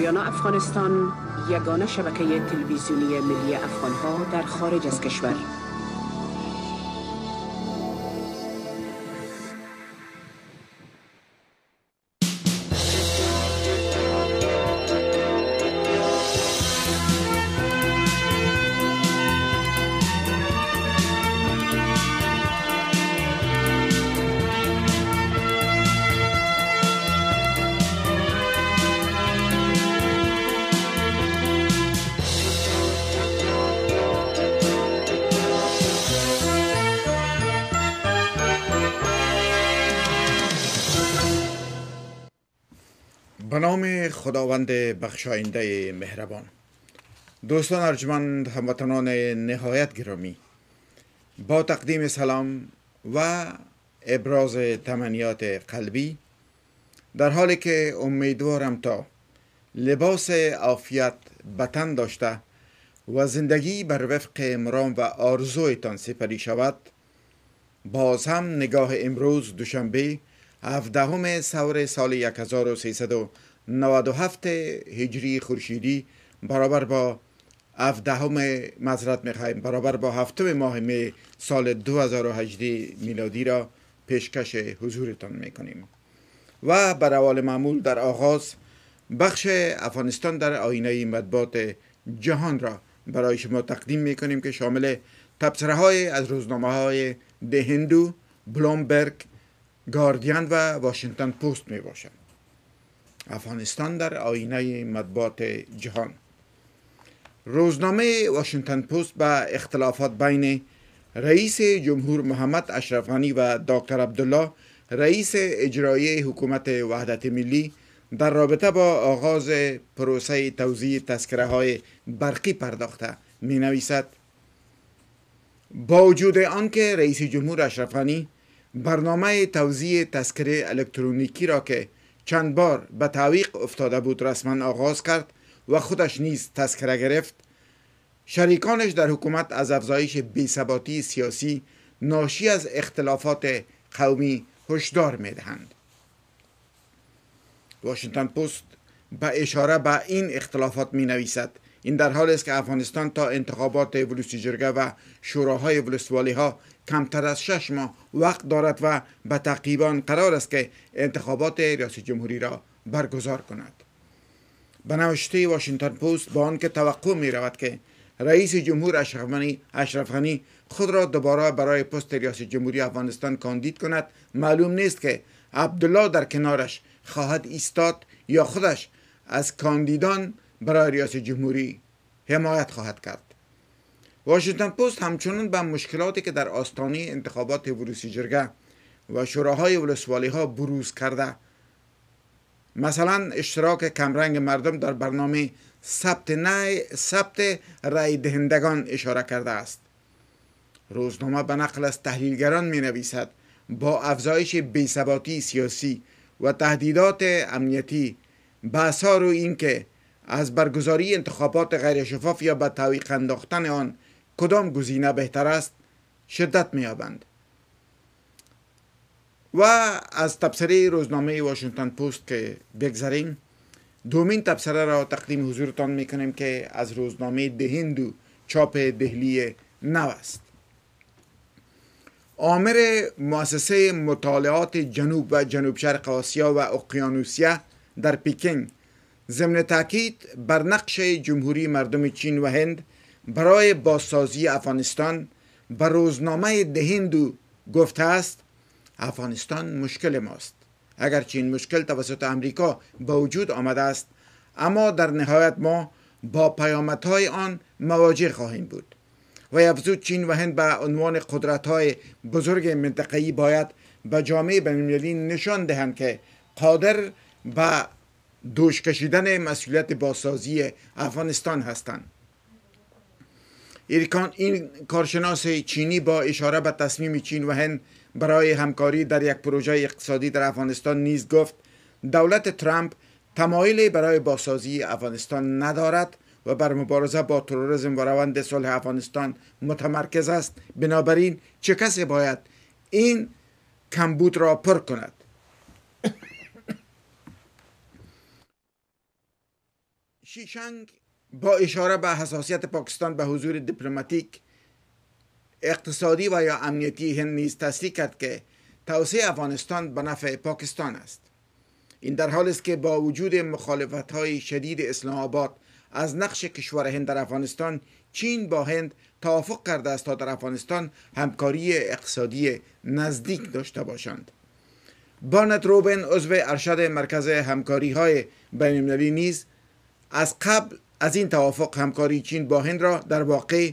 آریانا افغانستان یگانه شبکه تلویزیونی ملی افغانها در خارج از کشور. خداوند بخشاینده مهربان. دوستان ارجمند هموطنان نهایت گرامی با تقدیم سلام و ابراز تمنیات قلبی در حالی که امیدوارم تا لباس عافیت بتن داشته و زندگی بر وفق مرام و آرزویتان سپری شود باز هم نگاه امروز دوشنبه هفدهم سور سال 1397 هجری خورشیدی برابر با هفدهم مزرت می‌خواهیم برابر با هفتم ماه می سال 2018 میلادی را پیشکش حضورتان می‌کنیم. و بر اول معمول در آغاز بخش افغانستان در آینه مطبوعات جهان را برای شما تقدیم می‌کنیم که شامل تبصره های از روزنامه های دهندو، بلومبرگ، گاردین و واشنگتن پست می باشند افغانستان در آینه مطبوعات جهان. روزنامه واشنگتن پست به اختلافات بین رئیس جمهور محمد اشرف غنی و دکتر عبدالله رئیس اجرایی حکومت وحدت ملی در رابطه با آغاز پروسه توزیع تذکره های برقی پرداخته می نویسد با وجود آنکه رئیس جمهور اشرف غنی برنامه توزیع تذکره الکترونیکی را که چند بار به تعویق افتاده بود رسما آغاز کرد و خودش نیز تذکره گرفت. شریکانش در حکومت از افزایش بیثباتی سیاسی ناشی از اختلافات قومی هشدار می‌دهند. واشنگتن پست به اشاره به این اختلافات می نویسد این در حال است که افغانستان تا انتخابات ولوسی جرگه و شوراهای ولسوالی ها کمتر از شش ماه وقت دارد و به تقیبان قرار است که انتخابات ریاست جمهوری را برگزار کند. به نوشته واشنگتن پست با آنکه توقع می رود که رئیس جمهور اشرف غنی خود را دوباره برای پست ریاست جمهوری افغانستان کاندید کند معلوم نیست که عبدالله در کنارش خواهد ایستاد یا خودش از کاندیدان برای ریاست جمهوری حمایت خواهد کرد. واشنگتن پست همچنان به مشکلاتی که در آستانه انتخابات وروسی جرگه و شوراهای ولسوالی ها بروز کرده. مثلا اشتراک کمرنگ مردم در برنامه ثبت نه ثبت رای دهندگان اشاره کرده است. روزنامه به نقل از تحلیلگران می نویسد با افزایش بیثباتی سیاسی و تهدیدات امنیتی بحث ها رو این که از برگزاری انتخابات غیر شفاف یا به تعویق انداختن آن کدام گزینه بهتر است؟ شدت میابند و از تبصره روزنامه واشنگتن پست که بگذاریم دومین تبصره را تقدیم حضورتان می‌کنیم که از روزنامه دهندو چاپ دهلی نو است. آمر مؤسسه مطالعات جنوب و جنوب شرق آسیا و اقیانوسیا در پیکینگ ضمن تاکید بر نقش جمهوری مردم چین و هند برای بازسازی افغانستان به روزنامه دهندو گفته است افغانستان مشکل ماست. اگرچه این مشکل توسط امریکا با وجود آمده است اما در نهایت ما با پیامدهای آن مواجه خواهیم بود. و افزود چین و هند به عنوان قدرت های بزرگ منطقه‌ای باید به جامعه بین‌المللی نشان دهند که قادر به دوش کشیدن مسئولیت بازسازی افغانستان هستند. این کارشناس چینی با اشاره به تصمیم چین و هند برای همکاری در یک پروژه اقتصادی در افغانستان نیز گفت دولت ترامپ تمایلی برای بازسازی افغانستان ندارد و بر مبارزه با تروریسم و روند صلح افغانستان متمرکز است. بنابراین چه کسی باید این کمبود را پر کند؟ شیشنگ با اشاره به حساسیت پاکستان به حضور دیپلماتیک اقتصادی و یا امنیتی هند نیز تصریح کرد که توسعه افغانستان به نفع پاکستان است. این در حال است که با وجود مخالفت های شدید اسلام آباد از نقش کشور هند در افغانستان چین با هند توافق کرده است تا در افغانستان همکاری اقتصادی نزدیک داشته باشند. بانت روبن عضو ارشد مرکز همکاری های بین نیز از قبل از این توافق همکاری چین با هند را در واقع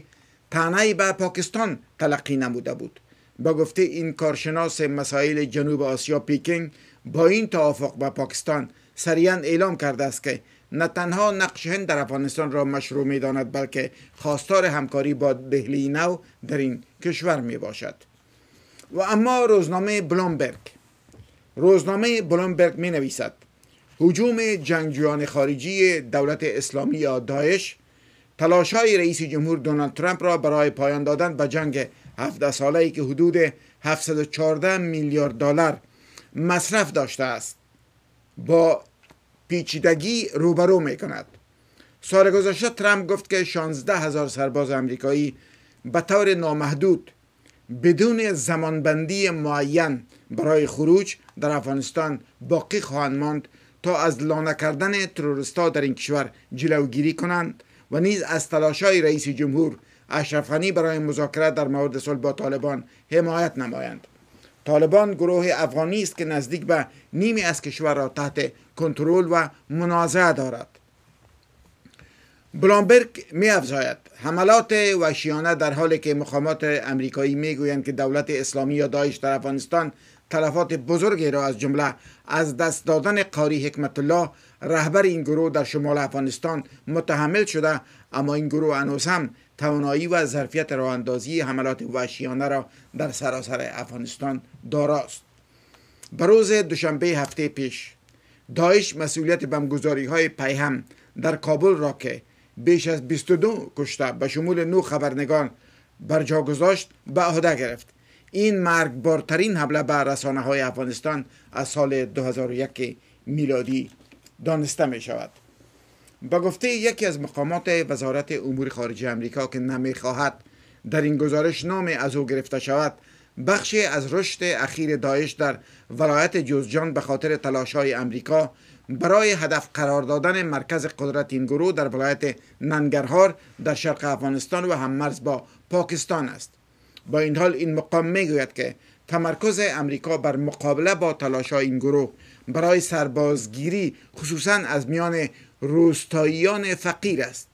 تنهی به پاکستان تلقی نموده بود. با گفته این کارشناس مسائل جنوب آسیا پیکینگ با این توافق با پاکستان سریعا اعلام کرده است که نه تنها نقش هند در افغانستان را مشروع می داند بلکه خواستار همکاری با دهلی نو در این کشور می باشد و اما روزنامه بلومبرگ. روزنامه بلومبرگ می نویسد حجوم جنگجویان خارجی دولت اسلامی یا داعش تلاش های رئیس جمهور دونالد ترامپ را برای پایان دادن به جنگ 17 ساله ای که حدود 714 میلیارد دلار مصرف داشته است. با پیچیدگی روبرو می کند سال گذشته ترامپ گفت که 16 هزار سرباز امریکایی به طور نامحدود بدون زمانبندی معین برای خروج در افغانستان باقی خواهند ماند تا از لانه کردن تروریستا در این کشور جلوگیری کنند و نیز از تلاشای رئیس جمهور اشرف غنی برای مذاکره در مورد صلح با طالبان حمایت نمایند. طالبان گروه افغانی است که نزدیک به نیمی از کشور را تحت کنترل و منازعه دارد. بلامبرگ می افزاید حملات وحشیانه در حالی که مقامات امریکایی می گویند که دولت اسلامی یا داعش در افغانستان تلفات بزرگی را از جمله از دست دادن قاری حکمت الله رهبر این گروه در شمال افغانستان متحمل شده اما این گروه هنوز هم توانایی و ظرفیت راه اندازی حملات وحشیانه را در سراسر افغانستان داراست. بروز دوشنبه هفته پیش داعش مسئولیت بمگذاری های پیهم در کابل را که بیش از 22 کشته به شمول نو بر جا گذاشت به عهده گرفت. این مرگبارترین حمله به رسانه های افغانستان از سال 2001 میلادی دانسته می شود با گفته یکی از مقامات وزارت امور خارجه امریکا که نمی خواهد در این گزارش نام از او گرفته شود بخشی از رشد اخیر داعش در ولایت جوزجان به خاطر تلاش های امریکا برای هدف قرار دادن مرکز قدرت این گروه در ولایت ننگرهار در شرق افغانستان و هم مرز با پاکستان است. با این حال این مقام می‌گوید که تمرکز امریکا بر مقابله با تلاش این گروه برای سربازگیری خصوصا از میان روستاییان فقیر است.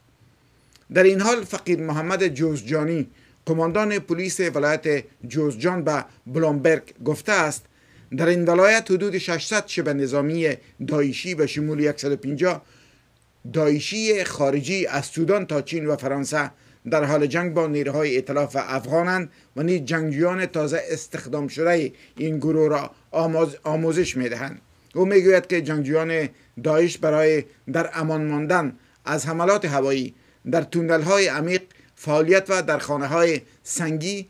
در این حال فقیر محمد جوزجانی کماندان پلیس ولایت جوزجان به بلومبرگ گفته است در این ولایت حدود 600 شبه نظامی دایشی به شمول 150 دایشی خارجی از سودان تا چین و فرانسه در حال جنگ با نیروهای اطلاف افغانند و نیز جنگجویان تازه استخدام شده این گروه را آموزش می‌دهند. او می‌گوید که جنگجویان داعش برای در امان ماندن از حملات هوایی در تونل های عمیق فعالیت و در خانه های سنگی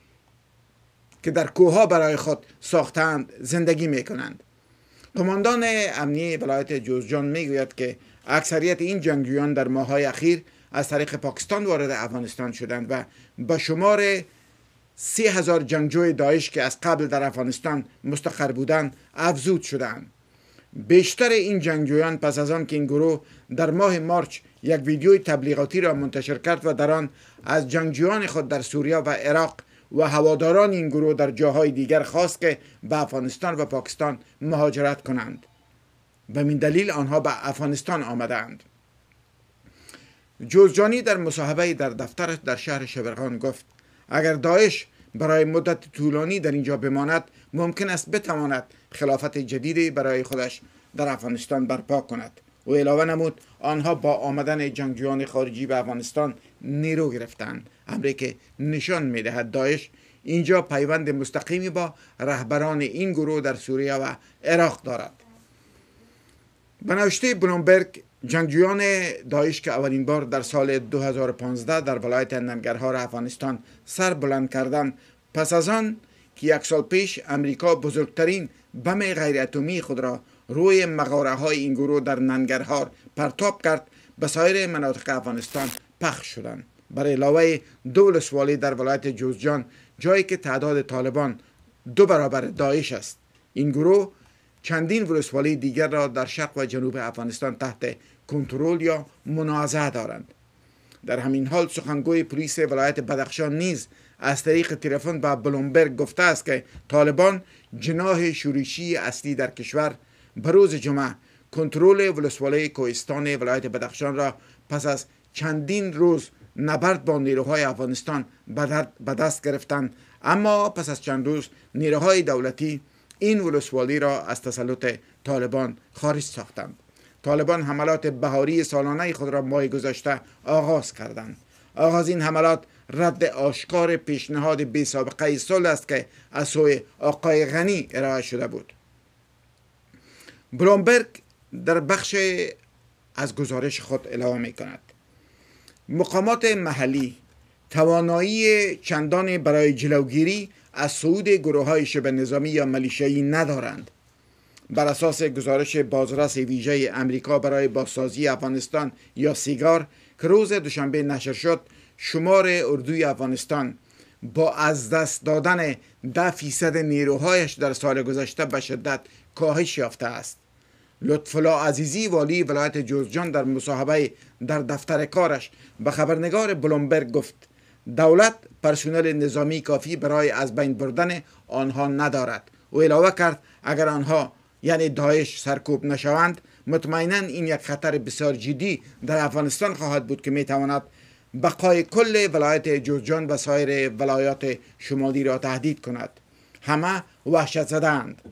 که در کوه برای خود ساختند زندگی می کنند قماندان امنی ولایت جوزجان می‌گوید که اکثریت این جنگجویان در ماههای اخیر از طریق پاکستان وارد افغانستان شدند و به شمار سی هزار جنگجوی داعش که از قبل در افغانستان مستقر بودند افزود شدند. بیشتر این جنگجویان پس از آن که این گروه در ماه مارچ یک ویدیوی تبلیغاتی را منتشر کرد و در آن از جنگجویان خود در سوریه و عراق و هواداران این گروه در جاهای دیگر خواست که به افغانستان و پاکستان مهاجرت کنند. و من دلیل آنها به افغانستان آمدند. جوزجانی در مصاحبه در دفترش در شهر شبرغان گفت اگر داعش برای مدت طولانی در اینجا بماند ممکن است بتواند خلافت جدیدی برای خودش در افغانستان برپا کند. و علاوه نمود آنها با آمدن جنگجویان خارجی به افغانستان نیرو گرفتند. امری که نشان می‌دهد داعش اینجا پیوند مستقیمی با رهبران این گروه در سوریه و عراق دارد. به بلومبرگ جنگجویان داعش که اولین بار در سال 2015 در ولایت ننگرهار افغانستان سر بلند کردند پس از آن که یک سال پیش امریکا بزرگترین بم غیر اتمی خود را روی مغاره های این گروه در ننگرهار پرتاب کرد به سایر مناطق افغانستان پخش شدند. برای علاوه دو ولسوالی در ولایت جوزجان جایی که تعداد طالبان دو برابر داعش است. این گروه چندین ولسوالی دیگر را در شرق و جنوب افغانستان تحت کنترل یا منازعه دارند. در همین حال سخنگوی پلیس ولایت بدخشان نیز از طریق تلفن به بلومبرگ گفته است که طالبان جناح شورشی اصلی در کشور به روز جمعه کنترل ولسوالی کوهستان ولایت بدخشان را پس از چندین روز نبرد با نیروهای افغانستان به دست گرفتند. اما پس از چند روز نیروهای دولتی این ولسوالی را از تسلط طالبان خارج ساختند. طالبان حملات بهاری سالانه خود را ماه گذشته آغاز کردند. آغاز این حملات رد آشکار پیشنهاد بی سابقه صلح است که از سوی آقای غنی ارائه شده بود. برومبرگ در بخش از گزارش خود اعلام می کند مقامات محلی توانایی چندان برای جلوگیری از صعود گروه های شبه نظامی یا ملیشایی ندارند. بر اساس گزارش بازرس ویژه امریکا برای بازسازی افغانستان یا سیگار که روز دوشنبه نشر شد شمار اردوی افغانستان با از دست دادن ده فیصد نیروهایش در سال گذشته به شدت کاهش یافته است. لطفلا عزیزی والی ولایت جوزجان در مصاحبه در دفتر کارش به خبرنگار بلومبرگ گفت دولت پرسنل نظامی کافی برای از بین بردن آنها ندارد. او علاوه کرد اگر آنها یعنی داعش سرکوب نشوند مطمئنا این یک خطر بسیار جدی در افغانستان خواهد بود که می‌تواند بقای کل ولایت جوزجان و سایر ولایات شمالی را تهدید کند. همه وحشت زدند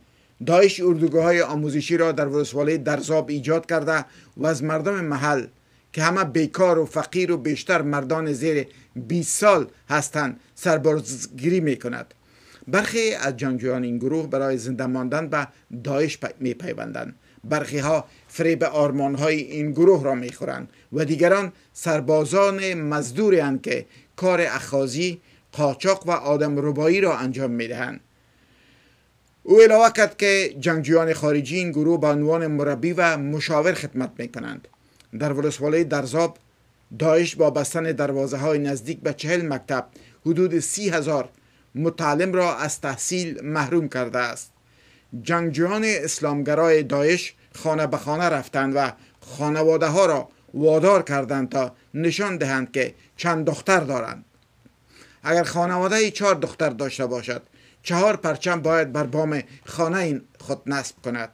داعش اردوگاه های آموزشی را در ولسوالی درزاب ایجاد کرده و از مردم محل که همه بیکار و فقیر و بیشتر مردان زیر 20 سال هستند سربازگیری می کند برخی از جنگجویان این گروه برای زنده ماندن به داعش می پیوندند برخی ها فریب آرمان های این گروه را می خورند و دیگران سربازان مزدوری که کار اخازی قاچاق و آدم ربایی را انجام می دهند او علاوه کرد که جنگجویان خارجی این گروه به عنوان مربی و مشاور خدمت می کنند در ولسوالی درزاب داعش با بستن دروازه های نزدیک به چهل مکتب حدود سی هزار متعلم را از تحصیل محروم کرده است. جنگجویان اسلامگرای داعش خانه به خانه رفتند و خانواده ها را وادار کردند تا نشان دهند که چند دختر دارند. اگر خانواده چهار دختر داشته باشد چهار پرچم باید بر بام خانه خود نصب کند.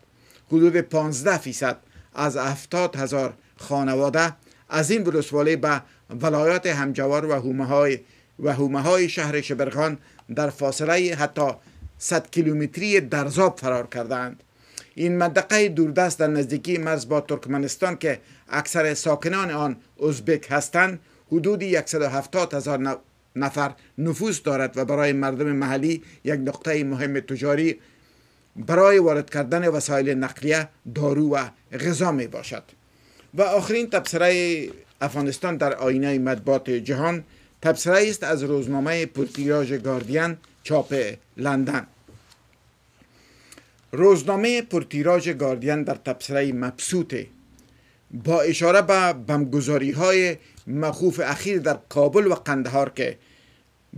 حدود 15 فیصد از هفتاد هزار خانواده از این ولسوالی به ولایات همجوار و هومه های و های شهر شبرخان در فاصله حتی 100 کیلومتری درزاب فرار کردند. این منطقه دوردست در نزدیکی مرز با ترکمنستان که اکثر ساکنان آن ازبک هستند حدود 170 هزار نفر نفوذ دارد و برای مردم محلی یک نقطه مهم تجاری برای وارد کردن وسایل نقلیه دارو و غذا می باشد و آخرین تبصره افغانستان در آینه مطبوعات جهان تبصره است از روزنامه پرتیراژ گاردین چاپ لندن روزنامه پرتیراژ گاردین در تبصره مبسوط با اشاره به بمگذاری های مخوف اخیر در کابل و قندهار که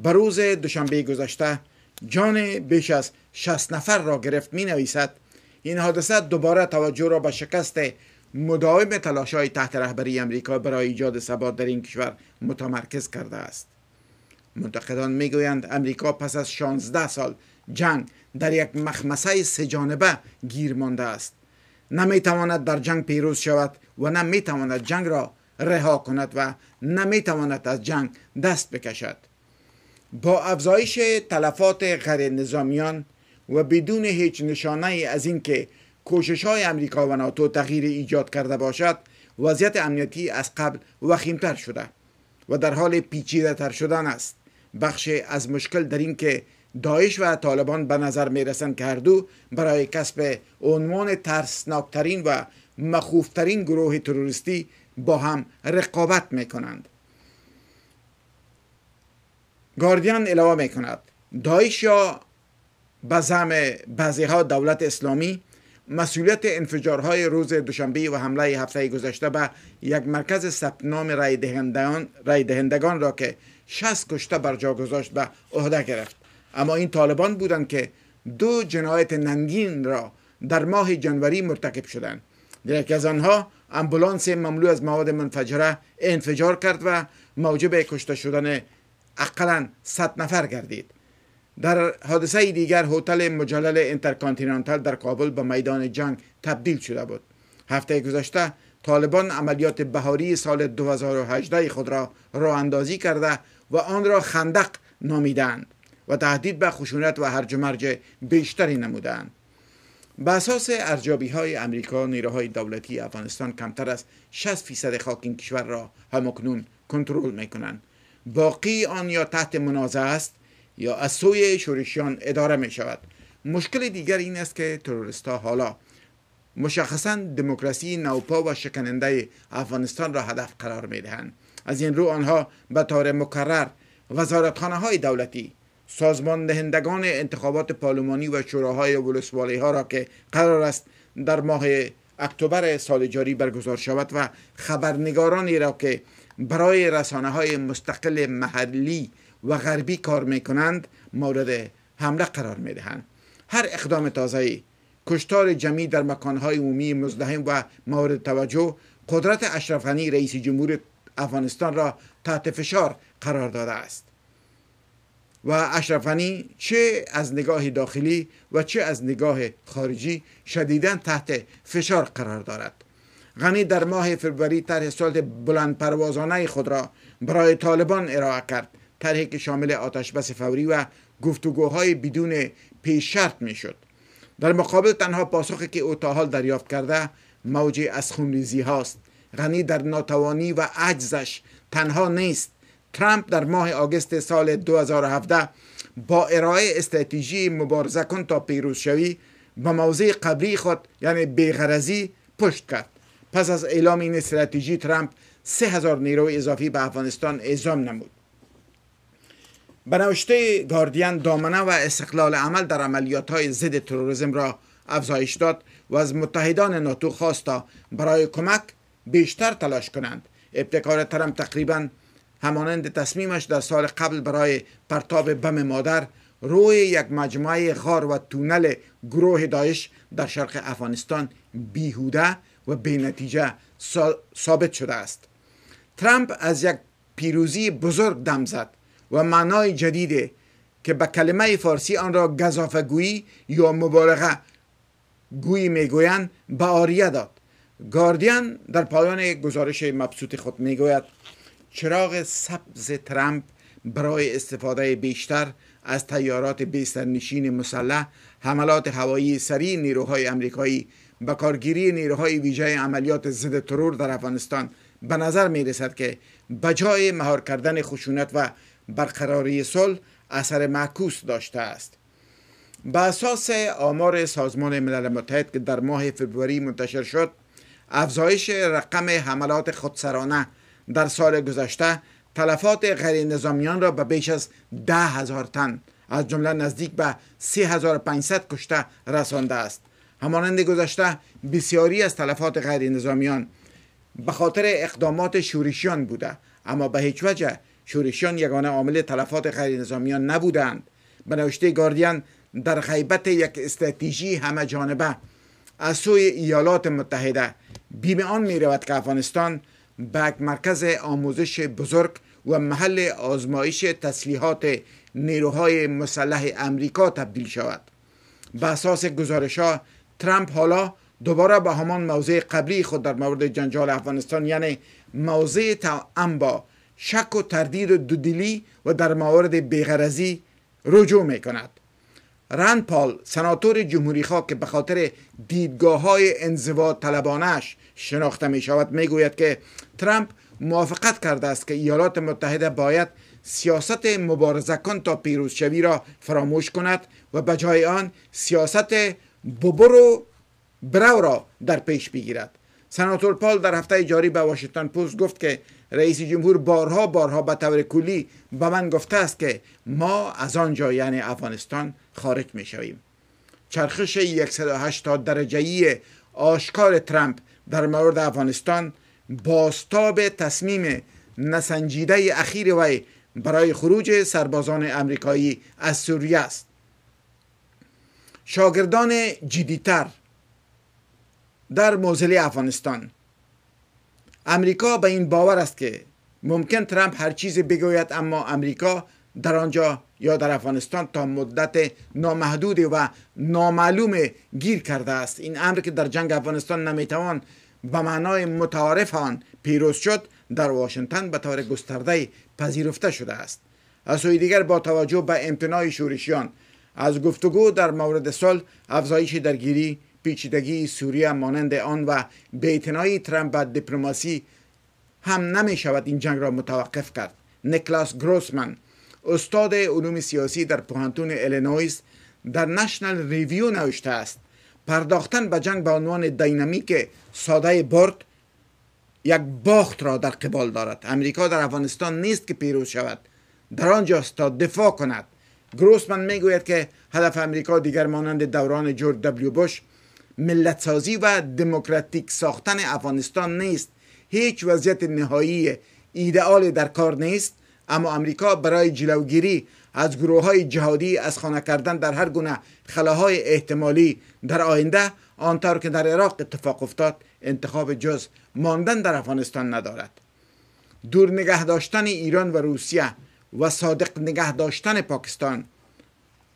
به روز دوشنبه گذشته جان بیش از 60 نفر را گرفت می نویسد این حادثه دوباره توجه را به شکست مداوم تلاش های تحت رهبری امریکا برای ایجاد ثبات در این کشور متمرکز کرده است. منتقدان می‌گویند امریکا پس از 16 سال جنگ در یک مخمسه سجانبه گیر مانده است. نمی‌تواند در جنگ پیروز شود و نمی‌تواند جنگ را رها کند و نمی‌تواند از جنگ دست بکشد. با افزایش تلفات غیر نظامیان و بدون هیچ نشانه از اینکه کوشش های امریکا و ناتو تغییر ایجاد کرده باشد وضعیت امنیتی از قبل وخیمتر شده و در حال پیچیده تر شدن است. بخش از مشکل در این که داعش و طالبان به نظر می رسند که هر دو برای کسب عنوان ترسناکترین و مخوفترین گروه تروریستی با هم رقابت می کنند گاردین علاوه می کند داعش یا به زم بعضی ها دولت اسلامی مسئولیت انفجارهای روز دوشنبه و حمله هفته گذشته به یک مرکز ثبت نام رای دهندگان, رای دهندگان را که 60 کشته بر جا گذاشت به عهده گرفت. اما این طالبان بودند که دو جنایت ننگین را در ماه جنوری مرتکب شدند. در یکی از آنها امبولانس مملو از مواد منفجره انفجار کرد و موجب کشته شدن اقلا 100 نفر گردید. در حادثه دیگر هتل مجلل انترکانتیننتال در کابل به میدان جنگ تبدیل شده بود. هفته گذشته طالبان عملیات بهاری سال 2018 خود را راه اندازی کرده و آن را خندق نامیدند و تهدید به خشونت و هرج مرج بیشتری نمودند. به اساس ارزیابی های امریکا نیروهای دولتی افغانستان کمتر از 60 فیصد خاک این کشور را همکنون کنترل می کنند باقی آن یا تحت منازعه است یا از سوی شورشیان اداره می شود. مشکل دیگر این است که تروریست ها حالا مشخصا دموکراسی نوپا و شکننده افغانستان را هدف قرار می دهند. از این رو آنها به طور مکرر وزارتخانه های دولتی سازمان دهندگان انتخابات پارلمانی و شوراهای ولسوالی ها را که قرار است در ماه اکتبر سال جاری برگزار شود و خبرنگارانی را که برای رسانه های مستقل محلی و غربی کار می کنند مورد حمله قرار می دهند هر اقدام تازه کشتار جمعی در مکانهای عمومی مزدهم و مورد توجه قدرت اشرف رئیس جمهور افغانستان را تحت فشار قرار داده است. و اشرف چه از نگاه داخلی و چه از نگاه خارجی شدیدا تحت فشار قرار دارد. غنی در ماه فوریه طرح سالت بلند پروازانه خود را برای طالبان ارائه کرد. طرحی که شامل آتش بس فوری و گفتگوهای بدون پیش شرط می شد در مقابل تنها پاسخی که او تا حال دریافت کرده موج از خونریزی هاست. غنی در ناتوانی و عجزش تنها نیست. ترامپ در ماه آگست سال 2017 با ارائه استراتژی مبارزه کن تا پیروز شوی به موضع قبلی خود یعنی بیغرزی پشت کرد. پس از اعلام این استراتژی ترامپ سه هزار نیروی اضافی به افغانستان اعزام نمود. به نوشته گاردین دامنه و استقلال عمل در عملیات های ضد تروریسم را افزایش داد و از متحدان ناتو خواست تا برای کمک بیشتر تلاش کنند. ابتکار ترم تقریبا همانند تصمیمش در سال قبل برای پرتاب بم مادر روی یک مجموعه غار و تونل گروه داعش در شرق افغانستان بیهوده و به نتیجه ثابت شده است. ترامپ از یک پیروزی بزرگ دم زد. و معنای جدید که به کلمه فارسی آن را گذافگویی یا مبالغه گویی می‌گویند به آریه داد. گاردین در پایان گزارش مبسوط خود می‌گوید چراغ سبز ترامپ برای استفاده بیشتر از تیارات بیسترنشین مسلح حملات هوایی سریع نیروهای امریکایی به کارگیری نیروهای ویژه عملیات ضد ترور در افغانستان به نظر می رسد که بجای مهار کردن خشونت و برقراری صلح اثر معکوس داشته است. به اساس آمار سازمان ملل متحد که در ماه فوریه منتشر شد افزایش رقم حملات خودسرانه در سال گذشته تلفات غیر نظامیان را به بیش از ده هزار تن از جمله نزدیک به 3500 کشته رسانده است. همانند گذشته بسیاری از تلفات غیر نظامیان به خاطر اقدامات شورشیان بوده اما به هیچ وجه شورشیان یگانه عامل تلفات غیر نظامیان نبودند. به نوشته گاردین در غیبت یک استراتژی همه جانبه. از سوی ایالات متحده بیم آن می رود که افغانستان به مرکز آموزش بزرگ و محل آزمایش تسلیحات نیروهای مسلح امریکا تبدیل شود. به اساس گزارش ها ترامپ حالا دوباره به همان موضع قبلی خود در مورد جنجال افغانستان یعنی موضع تعم با شک و تردید و دودلی و در موارد بیغرزی رجوع می کند رند پال سناتور جمهوری خواه که به خاطر دیدگاه های انزوا طلبانش شناخته می شود می گوید که ترامپ موافقت کرده است که ایالات متحده باید سیاست مبارزه کن تا پیروزشوی را فراموش کند و به جای آن سیاست ببرو برو را در پیش بگیرد. سناتور پال در هفته جاری به واشنگتن پوست گفت که رئیس جمهور بارها بارها به طور کلی به من گفته است که ما از آنجا یعنی افغانستان خارج می شویم چرخش 180 درجه‌ای آشکار ترامپ در مورد افغانستان باستاب تصمیم نسنجیده اخیر وی برای خروج سربازان امریکایی از سوریه است. شاگردان جدیتر در موزل افغانستان امریکا به این باور است که ممکن ترامپ هر چیزی بگوید اما امریکا در آنجا یا در افغانستان تا مدت نامحدود و نامعلوم گیر کرده است. این امر که در جنگ افغانستان نمی‌توان به معنای متعارف آن پیروز شد در واشنگتن به طور گسترده پذیرفته شده است. از سوی دیگر با توجه به امتناع شورشیان از گفتگو در مورد صلح افزایش درگیری پیچیدگی سوریه مانند آن و بی‌اعتنایی ترامپ به دیپلماسی هم نمی شود این جنگ را متوقف کرد. نیکلاس گروسمن استاد علوم سیاسی در پوهنتون الینویس در نشنل ریویو نوشته است پرداختن به جنگ به عنوان دینامیک ساده برد یک باخت را در قبال دارد. امریکا در افغانستان نیست که پیروز شود. در آنجاست تا دفاع کند. گروسمن می‌گوید که هدف امریکا دیگر مانند دوران جورج دبلیو بوش ملتسازی و دموکراتیک ساختن افغانستان نیست. هیچ وضعیت نهایی ایدئال در کار نیست. اما امریکا برای جلوگیری از گروه های جهادی از خانه کردن در هر گونه خلاهای احتمالی در آینده آنطور که در عراق اتفاق افتاد انتخاب جز ماندن در افغانستان ندارد. دور نگه داشتن ایران و روسیه و صادق نگه داشتن پاکستان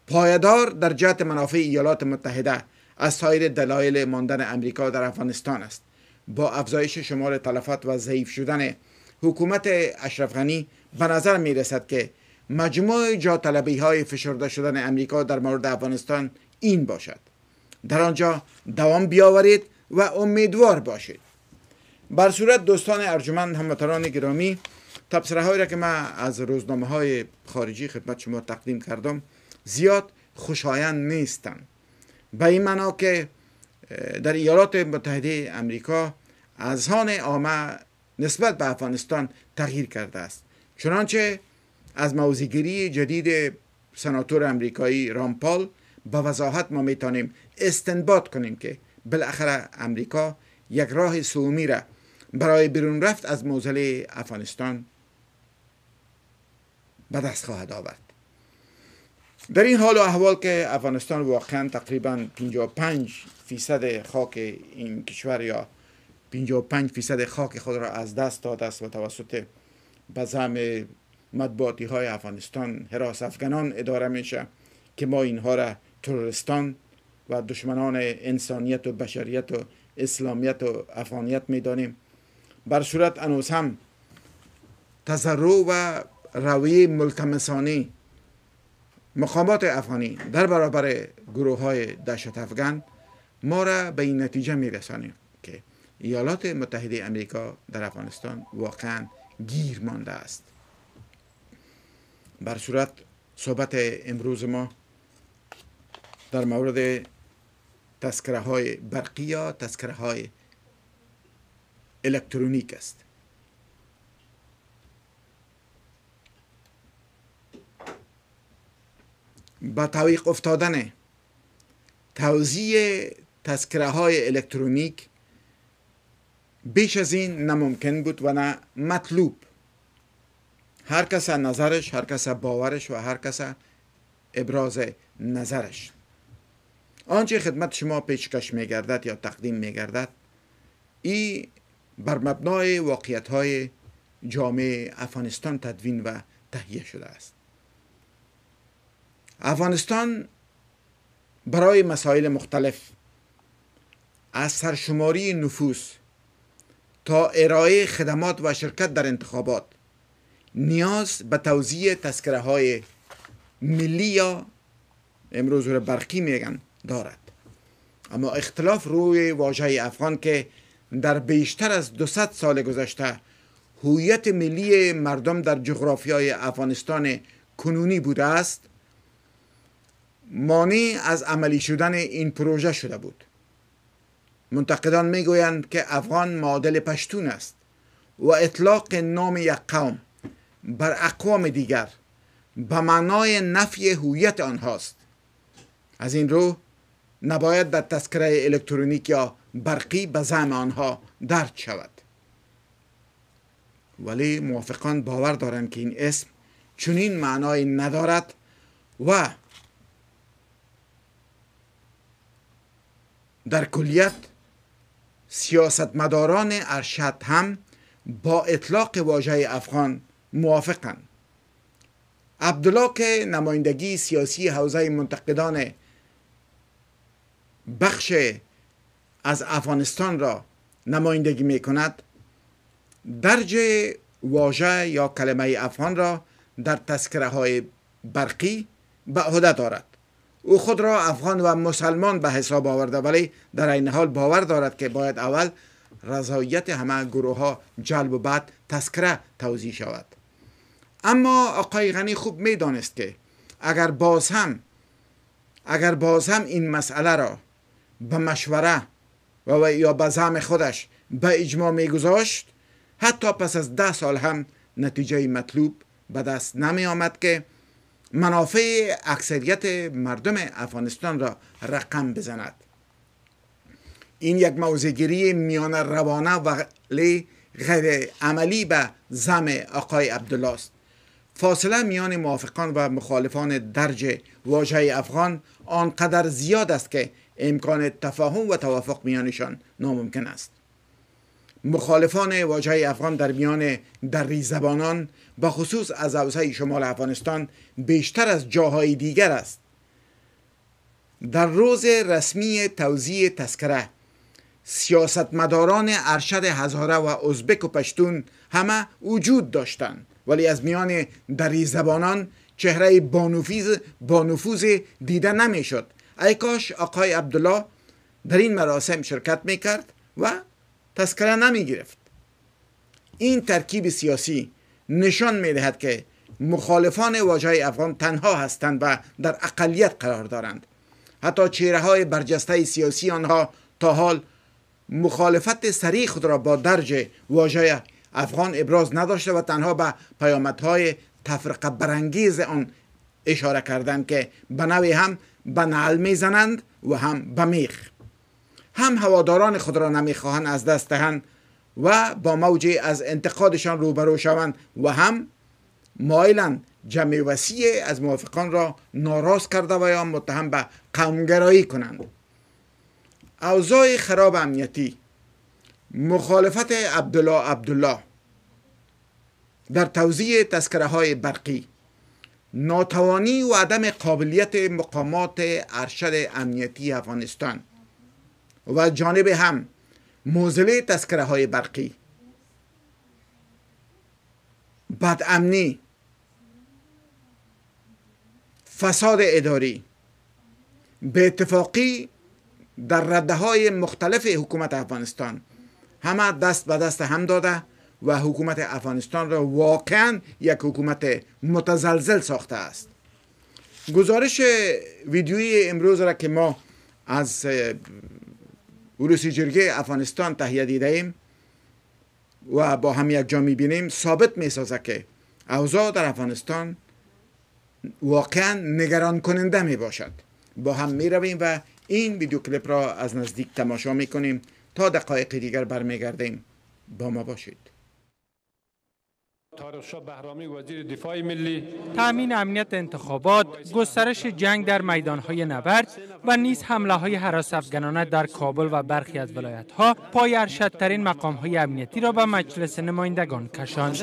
پایدار در جهت منافع ایالات متحده از سایر دلایل ماندن امریکا در افغانستان است. با افزایش شمار تلفات و ضعیف شدن حکومت اشرف غنی به نظر می رسد که مجموع جا طلبی های فشرده شدن امریکا در مورد افغانستان این باشد. در آنجا دوام بیاورید و امیدوار باشید. بر صورت دوستان ارجمند هموطنان گرامی تبصره هایی را که من از روزنامه های خارجی خدمت شما تقدیم کردم زیاد خوشایند نیستند. به این معنا که در ایالات متحده امریکا اذهان عامه نسبت به افغانستان تغییر کرده است. چنانچه از موزیگیری جدید سناتور امریکایی رامپال با وضاحت ما می‌تونیم استنباط کنیم که بالاخره امریکا یک راه سومی را برای بیرون رفت از موزل افغانستان به دست خواهد آورد. در این حال و احوال که افغانستان واقعا تقریبا 55 فیصد خاک این کشور یا 55 فیصد خاک خود را از دست داده است و توسط به مطبوعاتی های افغانستان حراس افغانان اداره میشه که ما اینها را ترورستان و دشمنان انسانیت و بشریت و اسلامیت و افغانیت می‌دانیم. بر صورت انوز هم تضرع و روی ملتمسانی مقامات افغانی در برابر گروه های دشت افغان ما را به این نتیجه می رسانیم که ایالات متحده امریکا در افغانستان واقعا گیر مانده است. بر صورت صحبت امروز ما در مورد تذکره های برقی یا تذکره های الکترونیک است. با تعویق افتادن توزیع تذکره های الکترونیک بیش از این نممکن بود و نه مطلوب. هر کس نظرش هر کس باورش و هر کس ابراز نظرش. آنچه خدمت شما پیشکش میگردد یا تقدیم میگردد ای بر مبنای واقعیت های جامعه افغانستان تدوین و تهیه شده است. افغانستان برای مسائل مختلف از سرشماری نفوس تا ارائه خدمات و شرکت در انتخابات نیاز به توزیع تذکره های ملی یا امروز رو برقی میگن دارد. اما اختلاف روی واژه افغان که در بیشتر از 200 سال گذشته هویت ملی مردم در جغرافیای افغانستان کنونی بوده است مانع از عملی شدن این پروژه شده بود. منتقدان می‌گویند که افغان معادل پشتون است و اطلاق نام یک قوم بر اقوام دیگر به معنای نفی هویت آنهاست. از این رو نباید در تذکره الکترونیک یا برقی به زعم آنها درد شود. ولی موافقان باور دارند که این اسم چنین معنای ندارد و در کلیت سیاستمداران ارشد هم با اطلاق واژه افغان موافقند عبدالله که نمایندگی سیاسی حوزه منتقدان بخش از افغانستان را نمایندگی می کند درج واژه یا کلمه افغان را در تذکره های برقی به عهده دارد. او خود را افغان و مسلمان به حساب آورده ولی در این حال باور دارد که باید اول رضایت همه گروه ها جلب و بعد تذکره توضیح شود. اما آقای غنی خوب می دانست که اگر باز هم اگر باز هم این مسئله را به مشوره و یا به زم خودش به اجماع می گذاشت حتی پس از ده سال هم نتیجه مطلوب به دست نمی آمد که منافع اکثریت مردم افغانستان را رقم بزند. این یک موضعگیری میان روانه ولی غیر عملی به زم آقای عبدالله است. فاصله میان موافقان و مخالفان درج واژه افغان آنقدر زیاد است که امکان تفاهم و توافق میانشان ناممکن است. مخالفان واژه افغان در میان دری زبانان با خصوص از حوزه شمال افغانستان بیشتر از جاهای دیگر است. در روز رسمی توزیع تذکره سیاستمداران ارشد هزاره و ازبک و پشتون همه وجود داشتند. ولی از میان دری زبانان چهره بانفوذ بانفوذ دیده نمی‌شد. ای کاش آقای عبدالله در این مراسم شرکت می‌کرد و تذکره نمی گرفت این ترکیب سیاسی نشان می دهد که مخالفان واژه افغان تنها هستند و در اقلیت قرار دارند. حتی چهره های برجسته سیاسی آنها تا حال مخالفت سریع خود را با درج واژه افغان ابراز نداشته و تنها به پیامدهای تفرقه برانگیز آن اشاره کردند که به نوی هم به نعل می‌زنند و هم به میخ. هم هواداران خود را نمی‌خواهند از دست دهند و با موجی از انتقادشان روبرو شوند و هم مایلند جمع وسیع از موافقان را ناراض کرده و یا متهم به قومگرایی کنند. اوضاع خراب امنیتی. مخالفت عبدالله عبدالله. در توزیع تذکره های برقی. ناتوانی و عدم قابلیت مقامات ارشد امنیتی افغانستان. و جانب هم موزله تذکره های برقی بدامنی فساد اداری. به اتفاقی در رده های مختلف حکومت افغانستان. همه دست به دست هم داده و حکومت افغانستان را واقعا یک حکومت متزلزل ساخته است. گزارش ویدیویی امروز را که ما از ولوسی جرگه افغانستان تهیه دیده ایم و با هم یک جا می‌بینیم. ثابت می‌سازه که اوضاع در افغانستان واقعا نگران کننده می باشد با هم می رویم و این ویدیو کلیپ را از نزدیک تماشا می کنیم تا دقایق دیگر برمیگردیم. با ما باشید. بهرامی وزیر دفاع ملی. تامین امنیت انتخابات گسترش جنگ در های نبرد و نیز حمله های حراس افغانانه در کابل و برخی از ولایت ها پای ارشدترین مقام های امنیتی را به مجلس نمایندگان کشاند.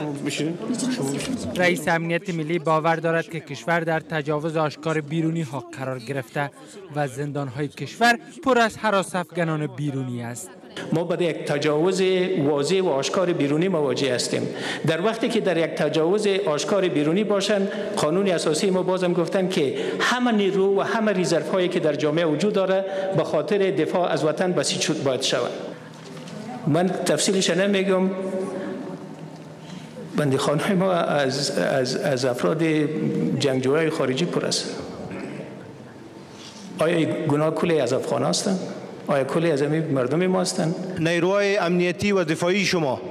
رئیس امنیت ملی باور دارد که کشور در تجاوز آشکار بیرونی ها قرار گرفته و زندان های کشور پر از حراس افغانان بیرونی است. ما با یک تجاوز واضح و آشکار بیرونی مواجه هستیم. در وقتی که در یک تجاوز آشکار بیرونی باشند قانون اساسی ما بازم گفتن که همه نیرو و همه ریزرف هایی که در جامعه وجود داره به خاطر دفاع از وطن بسیج شد باید شود. من تفصیلش نمیگم. بندی خانه ما از, از, از افراد جنگجوهای خارجی پر است. آیا گناه کلی از افغان هستند؟ آیا کلی از مردم ما هستند؟ نیروهای امنیتی و دفاعی شما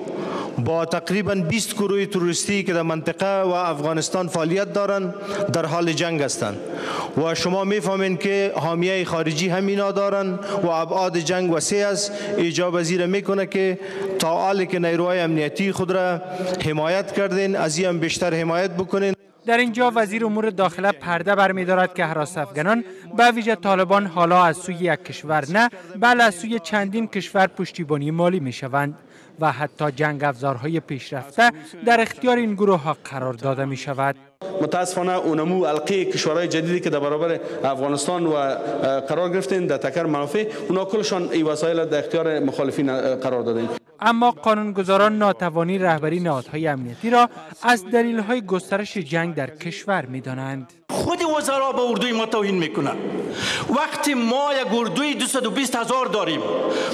با تقریبا 20 گروه تروریستی که در منطقه و افغانستان فعالیت دارند در حال جنگ هستند و شما می‌فهمین که حامیه خارجی همینا دارند و ابعاد جنگ وسیع است. ایجاب وزیر می‌کنه که تا حالی که نیروهای امنیتی خود را حمایت کردین از این بیشتر حمایت بکنین. در اینجا وزیر امور داخله پرده برمیدارد که حراس افغانان به ویژه طالبان حالا از سوی یک کشور نه بل از سوی چندین کشور پشتیبانی مالی می شوند و حتی جنگ افزارهای پیشرفته در اختیار این گروه ها قرار داده می شود. متاسفانه اونمو القی کشورهای جدیدی که در برابر افغانستان و قرار گرفتن در تکر منافع اونا کلشان ای وسایل در اختیار مخالفین قرار دادن. اما قانونگذاران ناتوانی رهبری نهادهای امنیتی را از دلیل گسترش جنگ در کشور می دانند. خود وزرا به اردوی ما توهین می‌کنن. وقتی ما یک اردوی 220 هزار داریم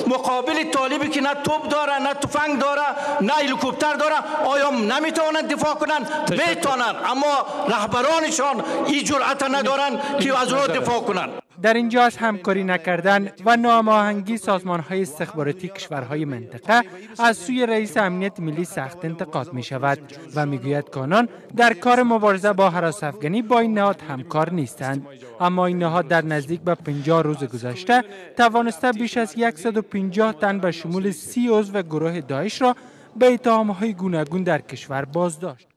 مقابل طالبی که نه توپ داره نه تفنگ داره نه هلیکوپتر داره آیا نمی‌توانند دفاع کنند؟ می‌تونن اما رهبرانشان این جرأت ندارن که از اون دفاع کنند. در اینجا از همکاری نکردن و ناماهنگی سازمان های استخباراتی کشورهای منطقه از سوی رئیس امنیت ملی سخت انتقاد می شود و می‌گوید که آنان در کار مبارزه با حراس افغانی با این نهاد همکار نیستند. اما این نهاد در نزدیک به 50 روز گذشته توانسته بیش از 150 تن به شمول 30 عضو گروه داعش را به اتهامهای گوناگون در کشور بازداشت.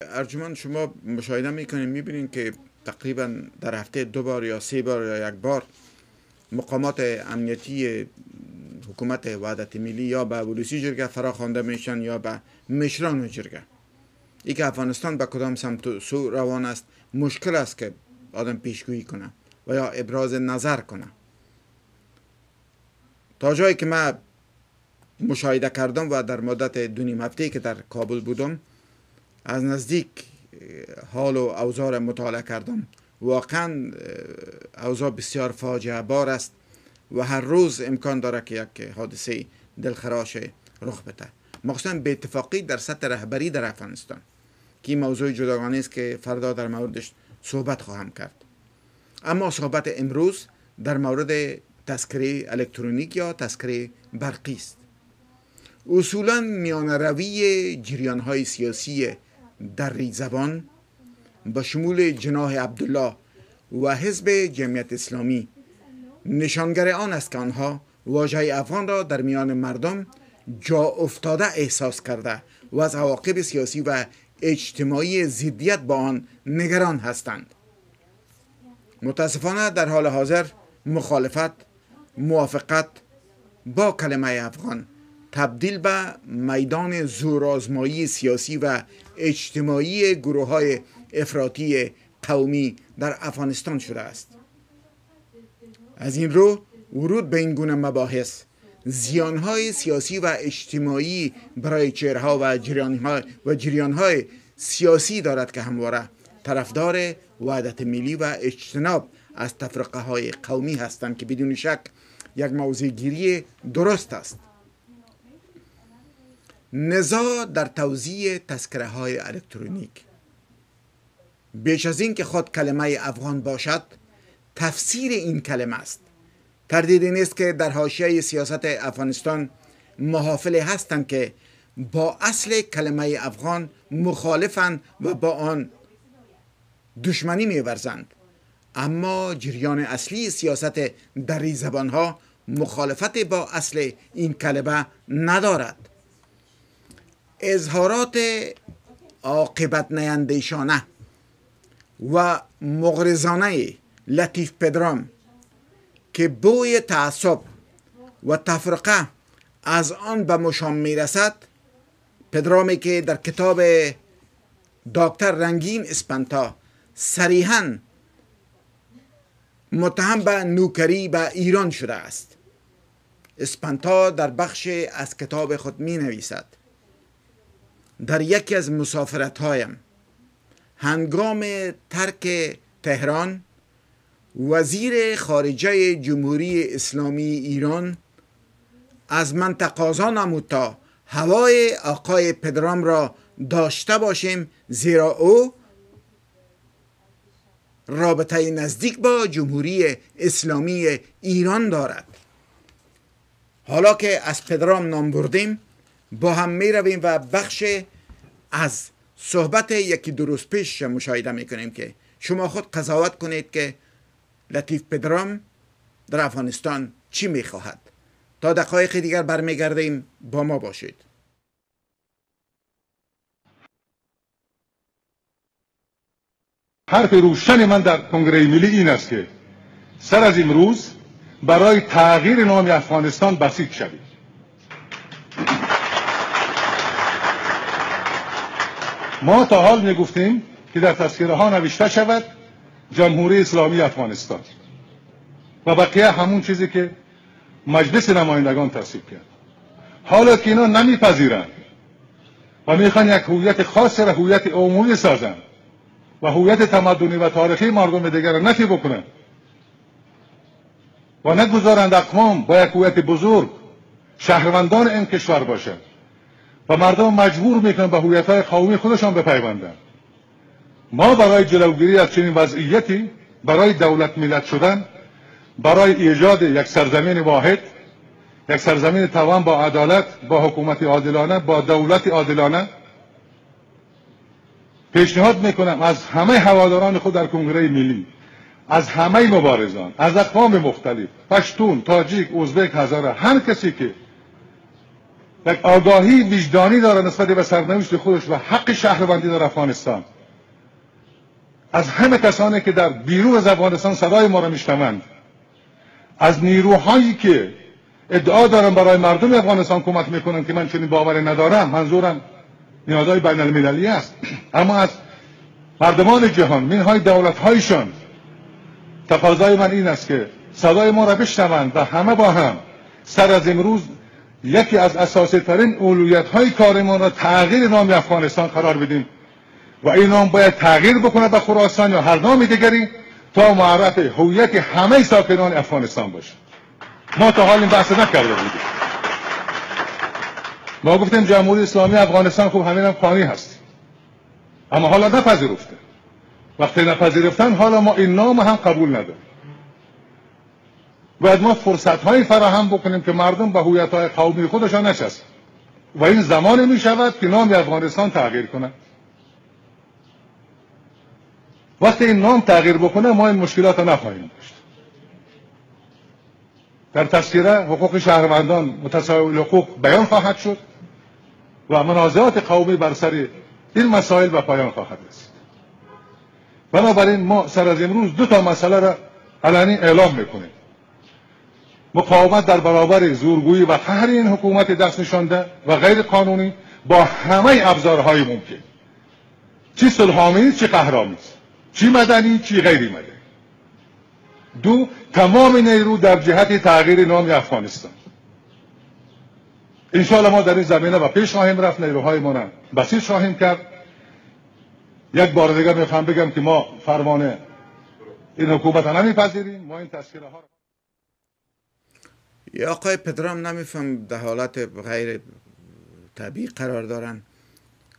ارجمان شما مشاهده می‌کنید می‌بینید که تقریبا در هفته دو بار یا سه بار یا یک بار مقامات امنیتی حکومت وحدت ملی یا به ولوسی جرگه فرا خوانده میشن یا به مشران جرگه. ای که افغانستان به کدام سمت سو روان است مشکل است که آدم پیشگویی کنه و یا ابراز نظر کنه. تا جایی که من مشاهده کردم و در مدت دو نیم هفته که در کابل بودم از نزدیک حال و اوضاع مطالعه کردم. واقعا اوضاع بسیار فاجعه بار است و هر روز امکان داره که یک حادثه دلخراش رخ بده. مخصوصا به اتفاقی در سطح رهبری در افغانستان که این موضوع جداگانه است که فردا در موردش صحبت خواهم کرد. اما صحبت امروز در مورد تذکره الکترونیک یا تذکره برقی است. اصولا میان روی جریان های سیاسی در زبان با شمول جناح عبدالله و حزب جمعیت اسلامی. نشانگر آن است که آنها واژه افغان را در میان مردم جا افتاده احساس کرده و از عواقب سیاسی و اجتماعی زیدیت با آن نگران هستند. متاسفانه در حال حاضر مخالفت موافقت با کلمه افغان تبدیل به میدان زورآزمایی سیاسی و اجتماعی گروه های افراطی قومی در افغانستان شده است. از این رو ورود به این گونه مباحث زیانهای سیاسی و اجتماعی برای چهرها و جریانهای و جریانهای سیاسی دارد که همواره طرفدار وحدت ملی و اجتناب از تفرقه های قومی هستند که بدون شک یک موضوع گیری درست است. نزاع در توزیع تذکره های الکترونیک. بیش از این که خود کلمه افغان باشد تفسیر این کلمه است. تردیدی نیست که در حاشیه سیاست افغانستان محافل هستند که با اصل کلمه افغان مخالفند و با آن دشمنی میورزند. اما جریان اصلی سیاست در زبان ها مخالفت با اصل این کلمه ندارد. اظهارات عاقبت نیندیشانه و مغرزانه لطیف پدرام که بوی تعصب و تفرقه از آن به مشام می‌رسد پدرامی که در کتاب دکتر رنگین اسپنتا صریحا متهم به نوکری به ایران شده است. اسپنتا در بخش از کتاب خود می نویسد در یکی از مسافرت هایم هنگام ترک تهران وزیر خارجه جمهوری اسلامی ایران از من تقاضا نمود تا هوای آقای پدرام را داشته باشیم زیرا او رابطه نزدیک با جمهوری اسلامی ایران دارد. حالا که از پدرام نام بردیم با هم می رویم و بخش از صحبت یکی درست پیش مشاهده می کنیم که شما خود قضاوت کنید که لطیف پدرام در افغانستان چی می خواهد تا دقایق دیگر برمیگردیم با ما باشید. حرف روشن من در کنگره ملی این است که سر از امروز برای تغییر نام افغانستان بسیج شوید. ما تا حال می گفتیم که در تذکره ها نوشته شود جمهوری اسلامی افغانستان. و بقیه همون چیزی که مجلس نمایندگان تصویب کرد. حالا که اینا نمیپذیرند و می‌خوان یک هویت خاص را هویت عمومی سازند و هویت تمدنی و تاریخی مردم دیگر را نفی بکنند و نگذارند اقوام با یک هویت بزرگ شهروندان این کشور باشند. و مردم مجبور می‌کنند به هویت های قومی خودشان بپیوندند ما برای جلوگیری از چنین وضعیتی برای دولت ملت شدن برای ایجاد یک سرزمین واحد یک سرزمین توان با عدالت با حکومت عادلانه با دولت عادلانه پیشنهاد می‌کنم از همه هواداران خود در کنگره ملی از همه مبارزان از اقوام مختلف پشتون تاجیک ازبک هزاره هر کسی که یک آگاهی وجدانی داره نسبت به سرنوشت خودش و حق شهروندی در افغانستان. از همه کسانی که در بیرون از افغانستان صدای ما را میشنوند از نیروهایی که ادعا دارن برای مردم افغانستان کمک می‌کنن که من چنین باوری ندارم منظورم نیازهای بین المللی است. اما از مردمان جهان منهای دولت هایشان تقاضای من این است که صدای ما را بشنوند و همه با هم سر از امروز یکی از اساسی ترین اولویت های کارمان را تغییر نام افغانستان قرار بدیم و این نام باید تغییر بکنه به خراسان یا هر نام دیگری تا معرف هویت همه ساکنان افغانستان باشه ما تا حال این بحث نکرده بودیم. ما گفتیم جمهوری اسلامی افغانستان خوب همین هم قانی هست. اما حالا نپذیرفته. وقتی نپذیرفتن حالا ما این نام هم قبول نداریم. باید ما فرصت های فراهم بکنیم که مردم به هویت های قومی خودشان نشست. و این زمانی می شود که نام افغانستان تغییر کنه وقتی این نام تغییر بکنه ما این مشکلات رو نخواهیم داشت. در تذکره حقوق شهروندان متساوی حقوق بیان خواهد شد و منازعات قومی بر سر این مسائل به پایان خواهد رسید. بنابراین ما سر از امروز دو تا مسئله را علنی اعلام می‌کنیم. مقاومت در برابر زورگویی و قهر این حکومت دست نشانده و غیر قانونی با همه ابزارهای ممکن. چی صلحآمیز چی قهرآمیز چی مدنی چی غیر مدنی. دو تمام نیرو در جهت تغییر نام افغانستان. انشاءالله ما در این زمینه و پیش خواهیم رفت نیروهای ما بسیج خواهیم کرد. یک بار دیگر می‌خوام بگم که ما فرمان این حکومت را نمیپذیریم. ما این تشکیل ها یا آقای پدرام نمیفهم در حالت غیر طبیعی قرار دارن.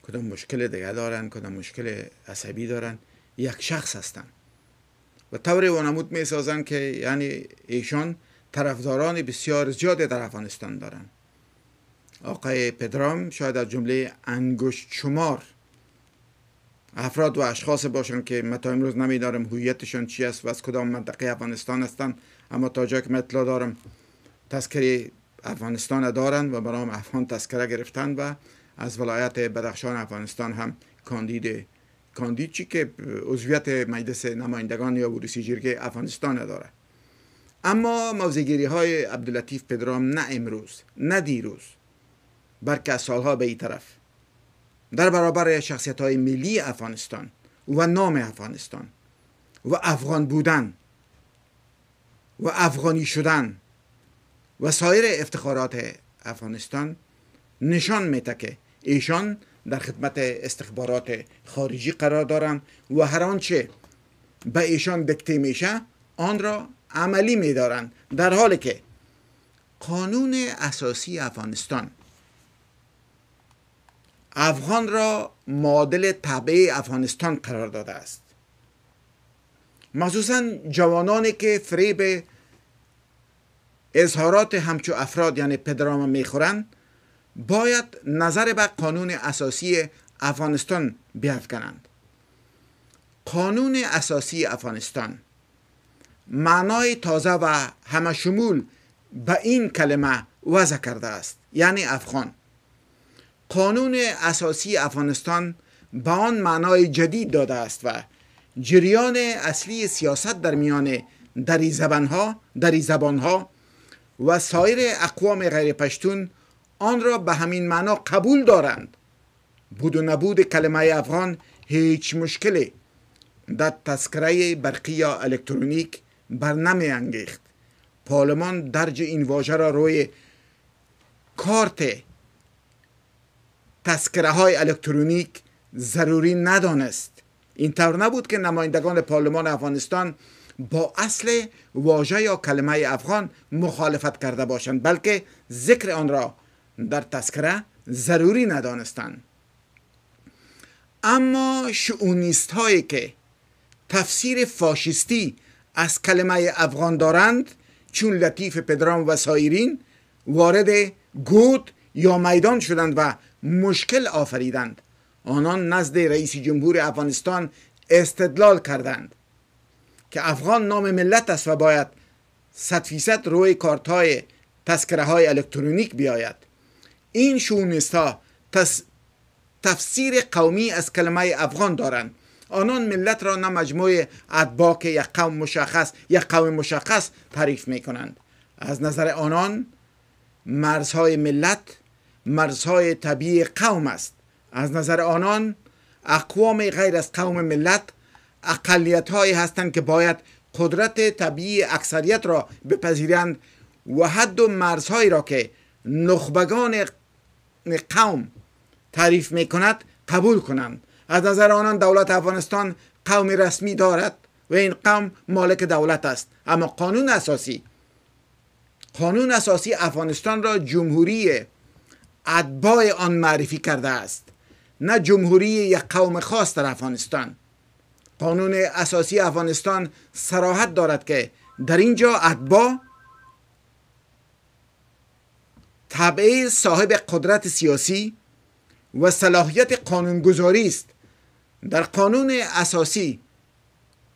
کدام مشکل دیگه دارن کدام مشکل عصبی دارن. یک شخص هستند و طور وانمود می سازن که یعنی ایشان طرفداران بسیار زیاد در افغانستان دارن. آقای پدرام شاید از جمله انگشت شمار افراد و اشخاص باشند که متا امروز نمیدارم هویتشان چی است و از کدام منطقه افغانستان هستند اما تا جا که اطلاع دارم تذکره افغانستان دارند و برام افغان تذکره گرفتند و از ولایت بدخشان افغانستان هم کاندید کاندید چی که عضویت مجلس نمایندگان یا بروسی جرگه افغانستان داره اما موزگیری های عبداللطیف پدرام نه امروز نه دیروز بلکه از سالها به این طرف. در برابر شخصیت های ملی افغانستان و نام افغانستان و افغان بودن و افغانی شدن و سایر افتخارات افغانستان نشان میده که ایشان در خدمت استخبارات خارجی قرار دارند و هر آنچه به ایشان دکته میشه آن را عملی میدارند. در حالی که قانون اساسی افغانستان افغان را معادل طبع افغانستان قرار داده است. مخصوصا جوانانی که فریب اظهارات همچو افراد یعنی پدرام می‌خورند باید نظر به قانون اساسی افغانستان بیافکنند قانون اساسی افغانستان. معنای تازه و همه شمول به این کلمه وضع کرده است یعنی افغان. قانون اساسی افغانستان به آن معنای جدید داده است و جریان اصلی سیاست در میان دری زبانها دری زبانها و سایر اقوام غیر پشتون آن را به همین معنا قبول دارند. بود و نبود کلمه افغان هیچ مشکلی در تذکره برقی یا الکترونیک بر نمی انگیخت. پارلمان درج این واژه را روی کارت تذکره های الکترونیک ضروری ندانست. اینطور نبود که نمایندگان پارلمان افغانستان با اصل واژه یا کلمه افغان مخالفت کرده باشند بلکه ذکر آن را در تذکره ضروری ندانستند. اما شعونیست هایی که تفسیر فاشیستی از کلمه افغان دارند چون لطیف پدرام و سایرین وارد گود یا میدان شدند و مشکل آفریدند آنان نزد رئیس جمهور افغانستان استدلال کردند. که افغان نام ملت است و باید صد فیصد روی کارت های تذکره های الکترونیک بیاید. این شونیست ها تفسیر قومی از کلمه افغان دارند. آنان ملت را نه مجموع ادباک یک قوم مشخص یک قوم مشخص تعریف می کنند از نظر آنان مرزهای ملت مرزهای طبیعی قوم است. از نظر آنان اقوام غیر از قوم ملت اقلیت هایی هستند که باید قدرت طبیعی اکثریت را بپذیرند و حد و مرزهایی را که نخبگان قوم تعریف می کند قبول کنند. از نظر آنان دولت افغانستان قوم رسمی دارد و این قوم مالک دولت است. اما قانون اساسی قانون اساسی افغانستان را جمهوری ادبای آن معرفی کرده است. نه جمهوری یک قوم خاص در افغانستان. قانون اساسی افغانستان سراحت دارد که در اینجا ادبا طبعه صاحب قدرت سیاسی و صلاحیت قانونگذاری است. در قانون اساسی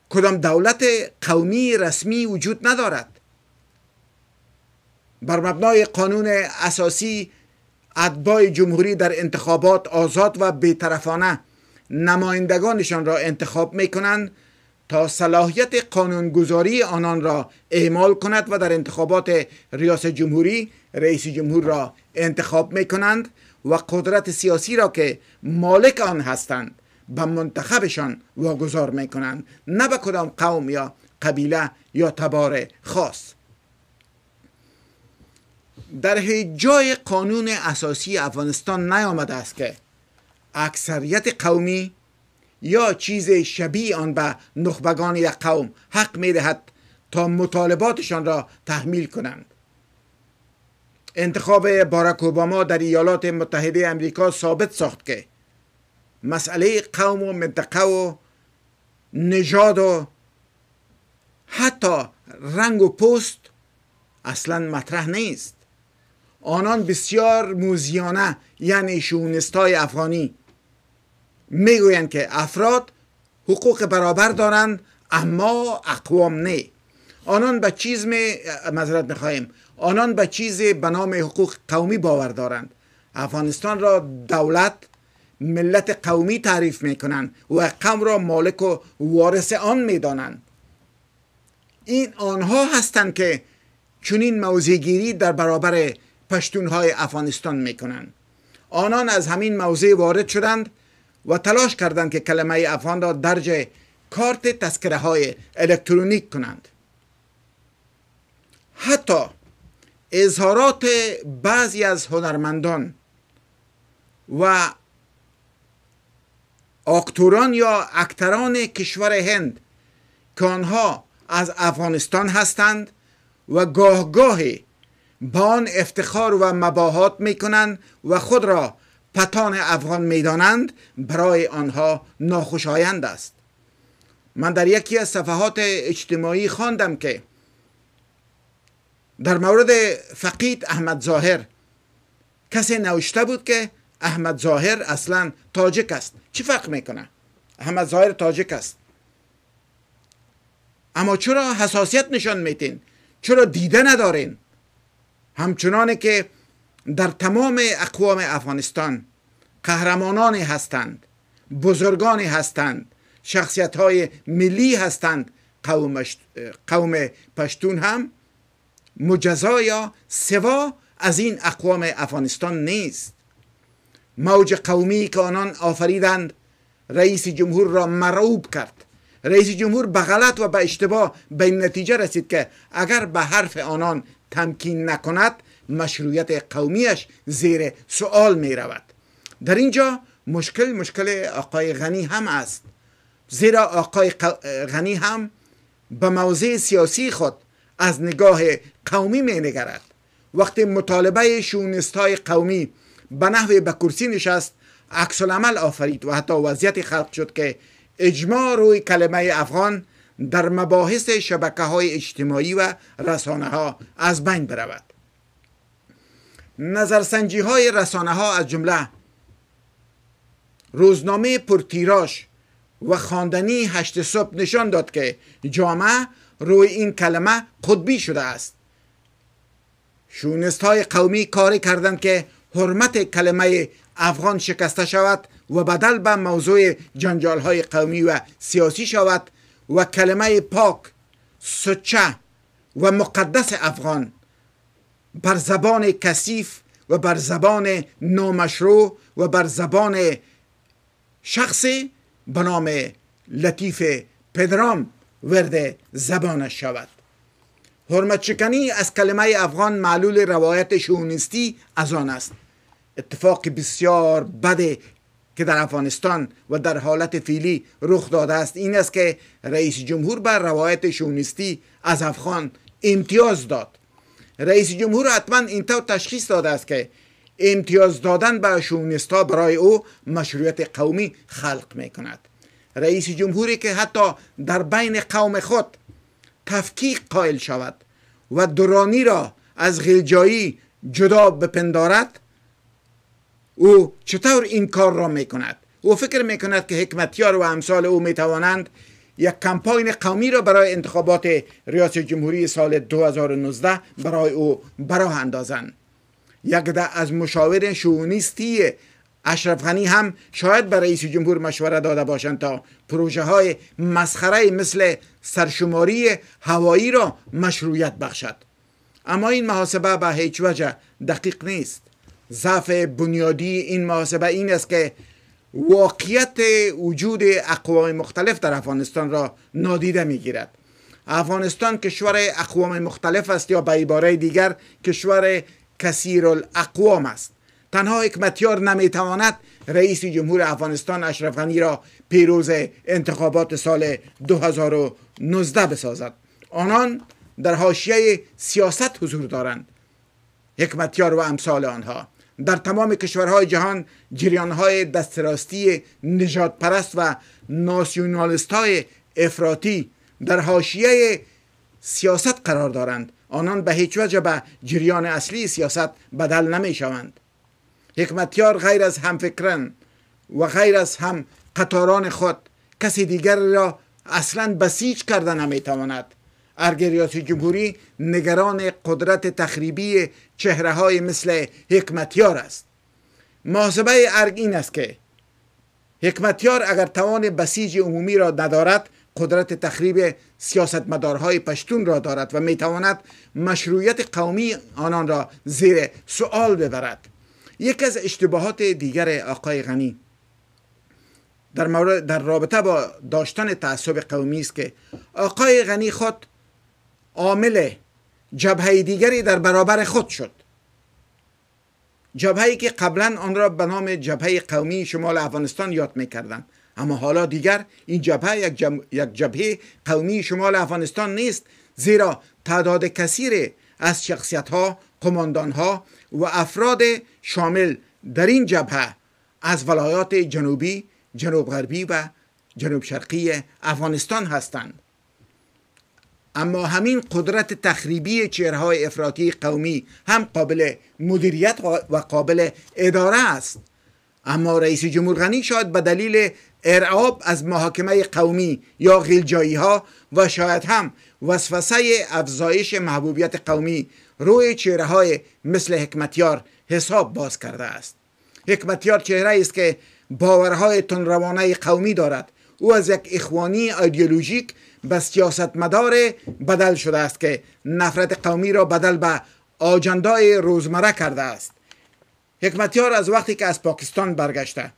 کدام دولت قومی رسمی وجود ندارد. بر مبنای قانون اساسی اتباع جمهوری در انتخابات آزاد و بیطرفانه نمایندگانشان را انتخاب می کنند تا صلاحیت قانونگذاری آنان را اعمال کند و در انتخابات ریاست جمهوری رئیس جمهور را انتخاب می کنند و قدرت سیاسی را که مالک آن هستند به منتخبشان واگذار می کنند نه به کدام قوم یا قبیله یا تبار خاص. در هیچ جای قانون اساسی افغانستان نیامده است که اکثریت قومی یا چیز شبیه آن به نخبگان یک قوم حق می دهد تا مطالباتشان را تحمیل کنند. انتخاب باراک اوباما در ایالات متحده امریکا ثابت ساخت که مسئله قوم و منطقه و نژاد و حتی رنگ و پست اصلا مطرح نیست. آنان بسیار موزیانه یعنی شونستای افغانی می‌گویند که افراد حقوق برابر دارند اما اقوام نه. آنان به چیز می مذارت می‌خواهیم. آنان به چیز به نام حقوق قومی باور دارند. افغانستان را دولت ملت قومی تعریف می‌کنند و قوم را مالک و وارث آن می‌دانند. این آنها هستند که چنین موضعگیری در برابر پشتون های افغانستان می‌کنند. آنان از همین موضع وارد شدند و تلاش کردند که کلمه افغان را درج کارت تذکره های الکترونیک کنند. حتی اظهارات بعضی از هنرمندان و آکتوران یا اکتران کشور هند که آنها از افغانستان هستند و گاه گاهی با آن افتخار و مباهات می کنند و خود را پتان افغان می‌دانند برای آنها ناخوشایند است. من در یکی از صفحات اجتماعی خواندم که در مورد فقید احمد ظاهر کسی نوشته بود که احمد ظاهر اصلا تاجک است. چی فرق می‌کنه؟ احمد ظاهر تاجک است. اما چرا حساسیت نشان میتین چرا دیده ندارین؟ همچنانه که در تمام اقوام افغانستان قهرمانانی هستند بزرگانی هستند شخصیت های ملی هستند. قوم, پشتون هم مجزا یا سوا از این اقوام افغانستان نیست. موج قومی که آنان آفریدند رئیس جمهور را مرعوب کرد. رئیس جمهور به غلط و به اشتباه به این نتیجه رسید که اگر به حرف آنان تمکین نکند مشروعیت قومیش زیر سوال می رود. در اینجا مشکل مشکل آقای غنی هم است. زیرا آقای غنی هم به موضع سیاسی خود از نگاه قومی می نگرد. وقتی مطالبه شونست های قومی به نحو به کرسی نشست عکس العمل آفرید و حتی وضعیت خلق شد که اجماع روی کلمه افغان در مباحث شبکه های اجتماعی و رسانه ها از بین برود. نظرسنجی های رسانه ها از جمله روزنامه پرتیراش و خواندنی هشت صبح نشان داد که جامعه روی این کلمه خودبی شده است. شونست های قومی کاری کردند که حرمت کلمه افغان شکسته شود و بدل به موضوع جنجال های قومی و سیاسی شود و کلمه پاک سچه و مقدس افغان بر زبان کثیف و بر زبان نامشروع و بر زبان شخصی به نام لطیف پدرام ورد زبانش شود. حرمت شکنی از کلمه افغان معلول روایت شونستی از آن است. اتفاق بسیار بده که در افغانستان و در حالت فیلی رخ داده است. این است که رئیس جمهور بر روایت شونستی از افغان امتیاز داد. رئیس جمهور حتما اینطور تشخیص داده است که امتیاز دادن به شونستا برای او مشروعیت قومی خلق می کند رئیس جمهوری که حتی در بین قوم خود تفکیق قائل شود و درانی را از غلجایی جدا بپندارد او چطور این کار را می کند او فکر می کند که حکمتیار و امثال او می توانند یک کمپاین قومی را برای انتخابات ریاست جمهوری سال 2019 برای او براه اندازند. یک ده از مشاور شونیستی اشرف غنی هم شاید به رئیس جمهور مشوره داده باشند تا پروژه های مسخره مثل سرشماری هوایی را مشروعیت بخشد. اما این محاسبه به هیچ وجه دقیق نیست. ضعف بنیادی این محاسبه این است که واقعیت وجود اقوام مختلف در افغانستان را نادیده می‌گیرد. افغانستان کشور اقوام مختلف است یا به عباره دیگر کشور کثیر الاقوام است. تنها حکمتیار نمی‌تواند رئیس جمهور افغانستان اشرف غنی را پیروز انتخابات سال 2019 بسازد. آنان در حاشیه سیاست حضور دارند. حکمتیار و امثال آنها. در تمام کشورهای جهان جریانهای دستراستی نجات پرست و ناسیونالیست های افراطی در حاشیه سیاست قرار دارند. آنان به هیچ وجه به جریان اصلی سیاست بدل نمی شوند حکمتیار غیر از همفکران و غیر از هم قطاران خود کسی دیگر را اصلا بسیج کرده نمی‌تواند. ارگریاتی جمهوری نگران قدرت تخریبی چهره های مثل حکمتیار است. محاسبه ارگ این است که حکمتیار اگر توان بسیج عمومی را ندارد قدرت تخریب سیاستمدارهای پشتون را دارد و می‌تواند مشروعیت قومی آنان را زیر سؤال ببرد. یکی از اشتباهات دیگر آقای غنی در, مورد در رابطه با داشتن تعصب قومی است که آقای غنی خود عامل جبهه دیگری در برابر خود شد. جبهه‌ای که قبلا آن را به نام جبهه قومی شمال افغانستان یاد می‌کردند. اما حالا دیگر این جبهه یک, یک جبهه قومی شمال افغانستان نیست زیرا تعداد کثیر از شخصیت ها قماندان ها و افراد شامل در این جبهه از ولایات جنوبی جنوب غربی و جنوب شرقی افغانستان هستند. اما همین قدرت تخریبی چهرهای افراطی قومی هم قابل مدیریت و قابل اداره است. اما رئیس جمهور غنی شاید به دلیل ارعاب از محاکمه قومی یا غیلجایی ها و شاید هم وسوسه افزایش محبوبیت قومی روی چهره های مثل حکمتیار حساب باز کرده است. حکمتیار چهره است که باورهای تنروانه قومی دارد. او از یک اخوانی ایدئولوژیک به سیاست مدار بدل شده است که نفرت قومی را بدل به آجندای روزمره کرده است. حکمتیار از وقتی که از پاکستان برگشته.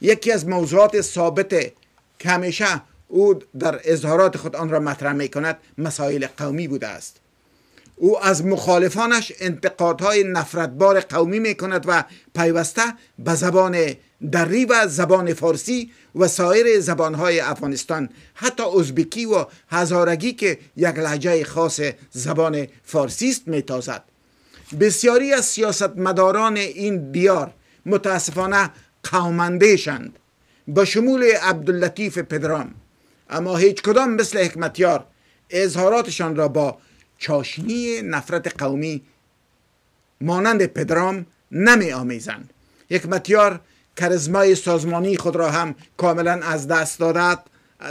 یکی از موضوعات ثابت که همیشه او در اظهارات خود آن را مطرح می کند مسائل قومی بوده است. او از مخالفانش انتقادهای نفرتبار قومی می کند و پیوسته به زبان دری و زبان فارسی و سایر زبانهای افغانستان حتی ازبکی و هزارگی که یک لحجه خاص زبان فارسی است میتازد. بسیاری از سیاستمداران این دیار متاسفانه قومندهشند با شمول عبداللطیف پدرام. اما هیچ کدام مثل حکمتیار اظهاراتشان را با چاشنی نفرت قومی مانند پدرام نمی آمیزند حکمتیار کرزمای سازمانی خود را هم کاملا از دست داده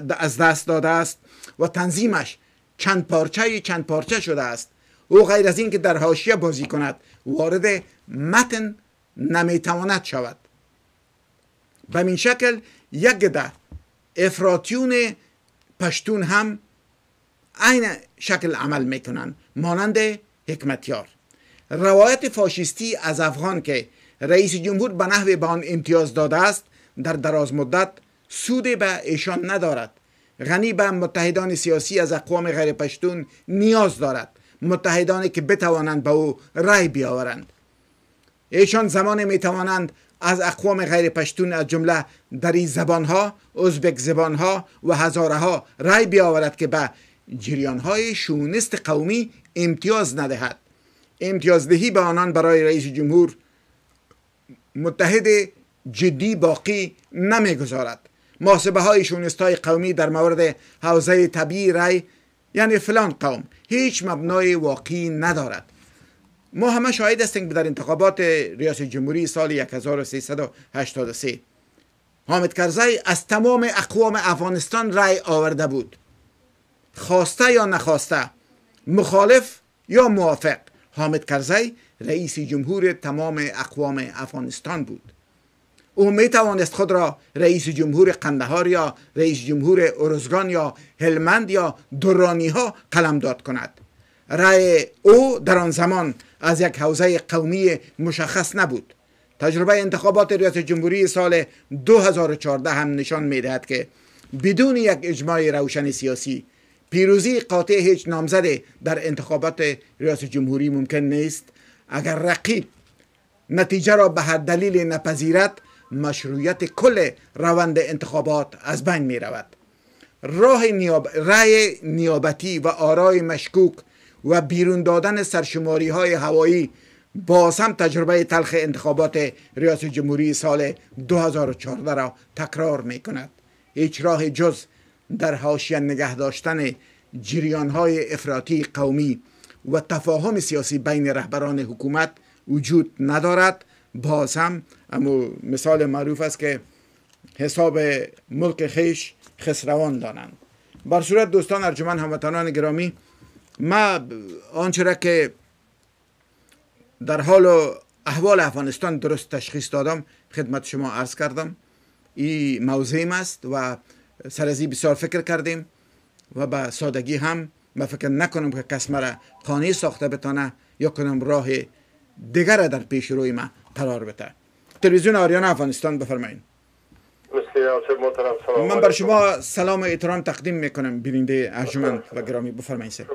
از دست داده است و تنظیمش چند پارچه چند پارچه شده است. او غیر از اینکه در حاشیه بازی کند وارد متن نمی‌تواند شود. به این شکل یک گده افراتیون پشتون هم عین شکل عمل می‌کنن مانند حکمتیار. روایت فاشیستی از افغان که رئیس جمهور به نحو به آن امتیاز داده است در دراز مدت سود به ایشان ندارد. غنی به متحدان سیاسی از اقوام غیر پشتون نیاز دارد. متحدانی که بتوانند به او رای بیاورند. ایشان زمان می توانند از اقوام غیر پشتون از جمله دری زبانها، ازبک زبانها و هزارها رای بیاورد که به جریانهای شونست قومی امتیاز ندهد. امتیازدهی به آنان برای رئیس جمهور متحد جدی باقی نمی‌گذارد. محاسبه های شونست های قومی در مورد حوزه طبیعی رای یعنی فلان قوم هیچ مبنای واقعی ندارد. ما همه شاهد هستیم که در انتخابات ریاست جمهوری سال 1383 حامد کرزی از تمام اقوام افغانستان رای آورده بود. خواسته یا نخواسته مخالف یا موافق حامد کرزی رئیس جمهور تمام اقوام افغانستان بود. او می توانست خود را رئیس جمهور قندهار یا رئیس جمهور ارزگان یا هلمند یا دورانی ها داد کند. رأی او در آن زمان از یک حوزه قومی مشخص نبود. تجربه انتخابات ریاست جمهوری سال 2014 هم نشان می دهد که بدون یک اجماع روشن سیاسی پیروزی قاطع هیچ نامزد در انتخابات ریاست جمهوری ممکن نیست اگر رقیب نتیجه را به هر دلیل نپذیرد مشروعیت کل روند انتخابات از بین می رود راه نیاب... رای نیابتی و آرای مشکوک و بیرون دادن سرشماری های هوایی باز هم تجربه تلخ انتخابات ریاست جمهوری سال 2014 را تکرار می کند هیچ راه جز در حاشیه نگه داشتن جریان های افراطی قومی و تفاهم سیاسی بین رهبران حکومت وجود ندارد. باز هم اما مثال معروف است که حساب ملک خیش خسروان دانند. بر صورت دوستان ارجمن هموطنان گرامی ما آنچه را که در حال احوال افغانستان درست تشخیص دادم خدمت شما عرض کردم. این موضوعیم است و سرزی بسیار فکر کردیم و به سادگی هم ما فکر نکنم که کس مرا قانع ساخته بتانه یا کنم راه دیگر در پیش روی ما قرار بده. تلویزیون آریان افغانستان بفرمایید. من بر شما سلام و احترام تقدیم می‌کنم بیننده ارجمند و گرامی. بفرمایید شکر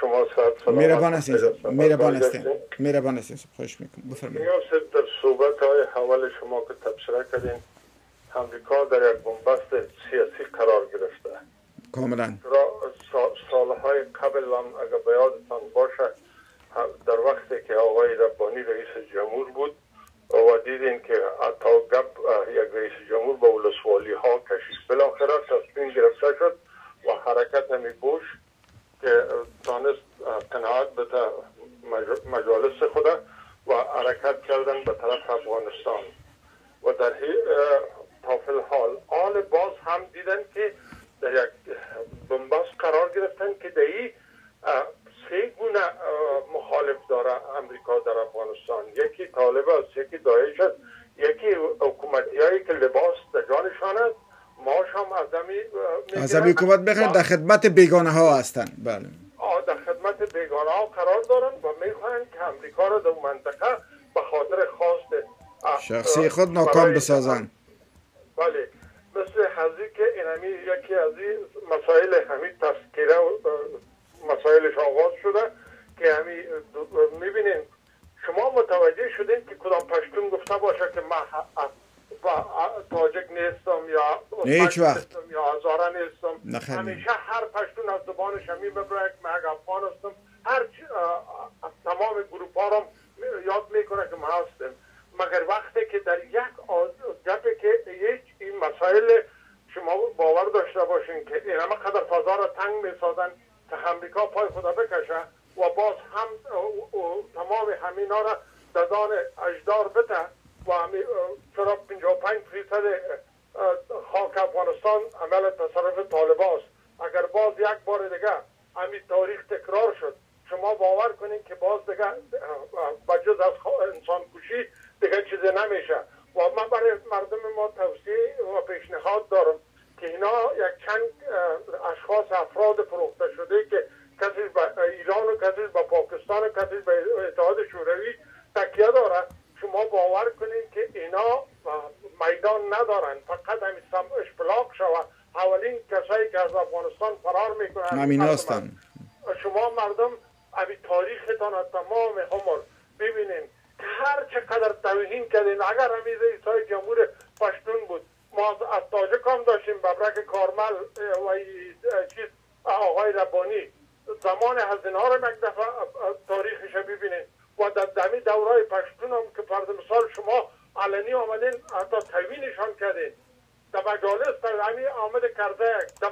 شما ساعت مهربان هستین مهربان هستین. مهربان هستین خوش می‌کنم. بفرمایید. در صحبت های حوال شما که تبصره کردین امریکا در یک بنبست سیاسی قرار گرفته. کاملا. سالهای قبل هم اگر به یادتان باشه در وقتی که آقای ربانی رئیس جمهور بود و دیدین که تا گپ یک رئیس جمهور با ولسوالی ها کشید. بالاخره تصمیم گرفته شد و حرکت همی بوش که تانست قناعت به مجالس خود و حرکت کردن به طرف افغانستان. و در تافل حال آن باز هم دیدن که در یک بنبست قرار گرفتن که در سه گونه مخالف داره امریکا در افغانستان. یکی طالب است یکی داعش است یکی حکومتی هایی که لباس در جانشان است. ماش هم از امی از امی حکومت بخیر در خدمت بیگانه ها هستند بله در خدمت بیگانه ها قرار دارن و می‌خواهند که امریکا را در منطقه به خاطر خواست شخصی خود ناکام بسازن. بله. مثل حضی که اینمی یکی از این مسائل همین تذکیره مسائلش آغاز شده که همین می‌بینین شما متوجه شدین که کدام پشتون گفته باشه که من تاجک نیستم یا هیچ وقت. یا هزاره نیستم. همیشه هر پشتون از زبانش همین ببره که من افغان هستم هر تمام گروپ ها یاد می‌کنه که ما هستیم. مگر وقتی که در یک گپی که هیچ مسائل شما باور داشته باشین که این همه قدر فضا را تنگ می‌سازن که امریکا پای خدا بکشه و باز هم تمام همینا را دادان اجدار بده و همی چرا 55 فیصد خاک افغانستان عمل تصرف طالباست اگر باز یک بار دیگه همین تاریخ تکرار شد شما باور کنین که باز دیگه بجز از انسان کشی دیگه چیزی نمیشه. و من برای مردم ما توصیه و پیشنهاد دارم که اینا یک چند اشخاص افراد فروخته شده که کسی به ایران و کسی به پاکستان و کسی به اتحاد شوروی تکیه داره. شما باور کنید که اینا میدان ندارن. فقط همین سمش بلاک شوه. اولین کسایی که از افغانستان فرار می‌کنن. همین هستن. شما مردم امی تاریختان تمام عمر ببینین. که هر چقدر توهین کردین اگر همیزه ایسای جمهور پشتون بود ما از تاجک هم داشتیم ببرک کارمل و چیز آقای ربانی زمان هزینه ها رو یک دفعه تاریخش ببینید و در دمی دورای پشتون هم که فرد مثال شما علنی آمدین حتی توینشان کردین. در مجالس در همی آمد کرده در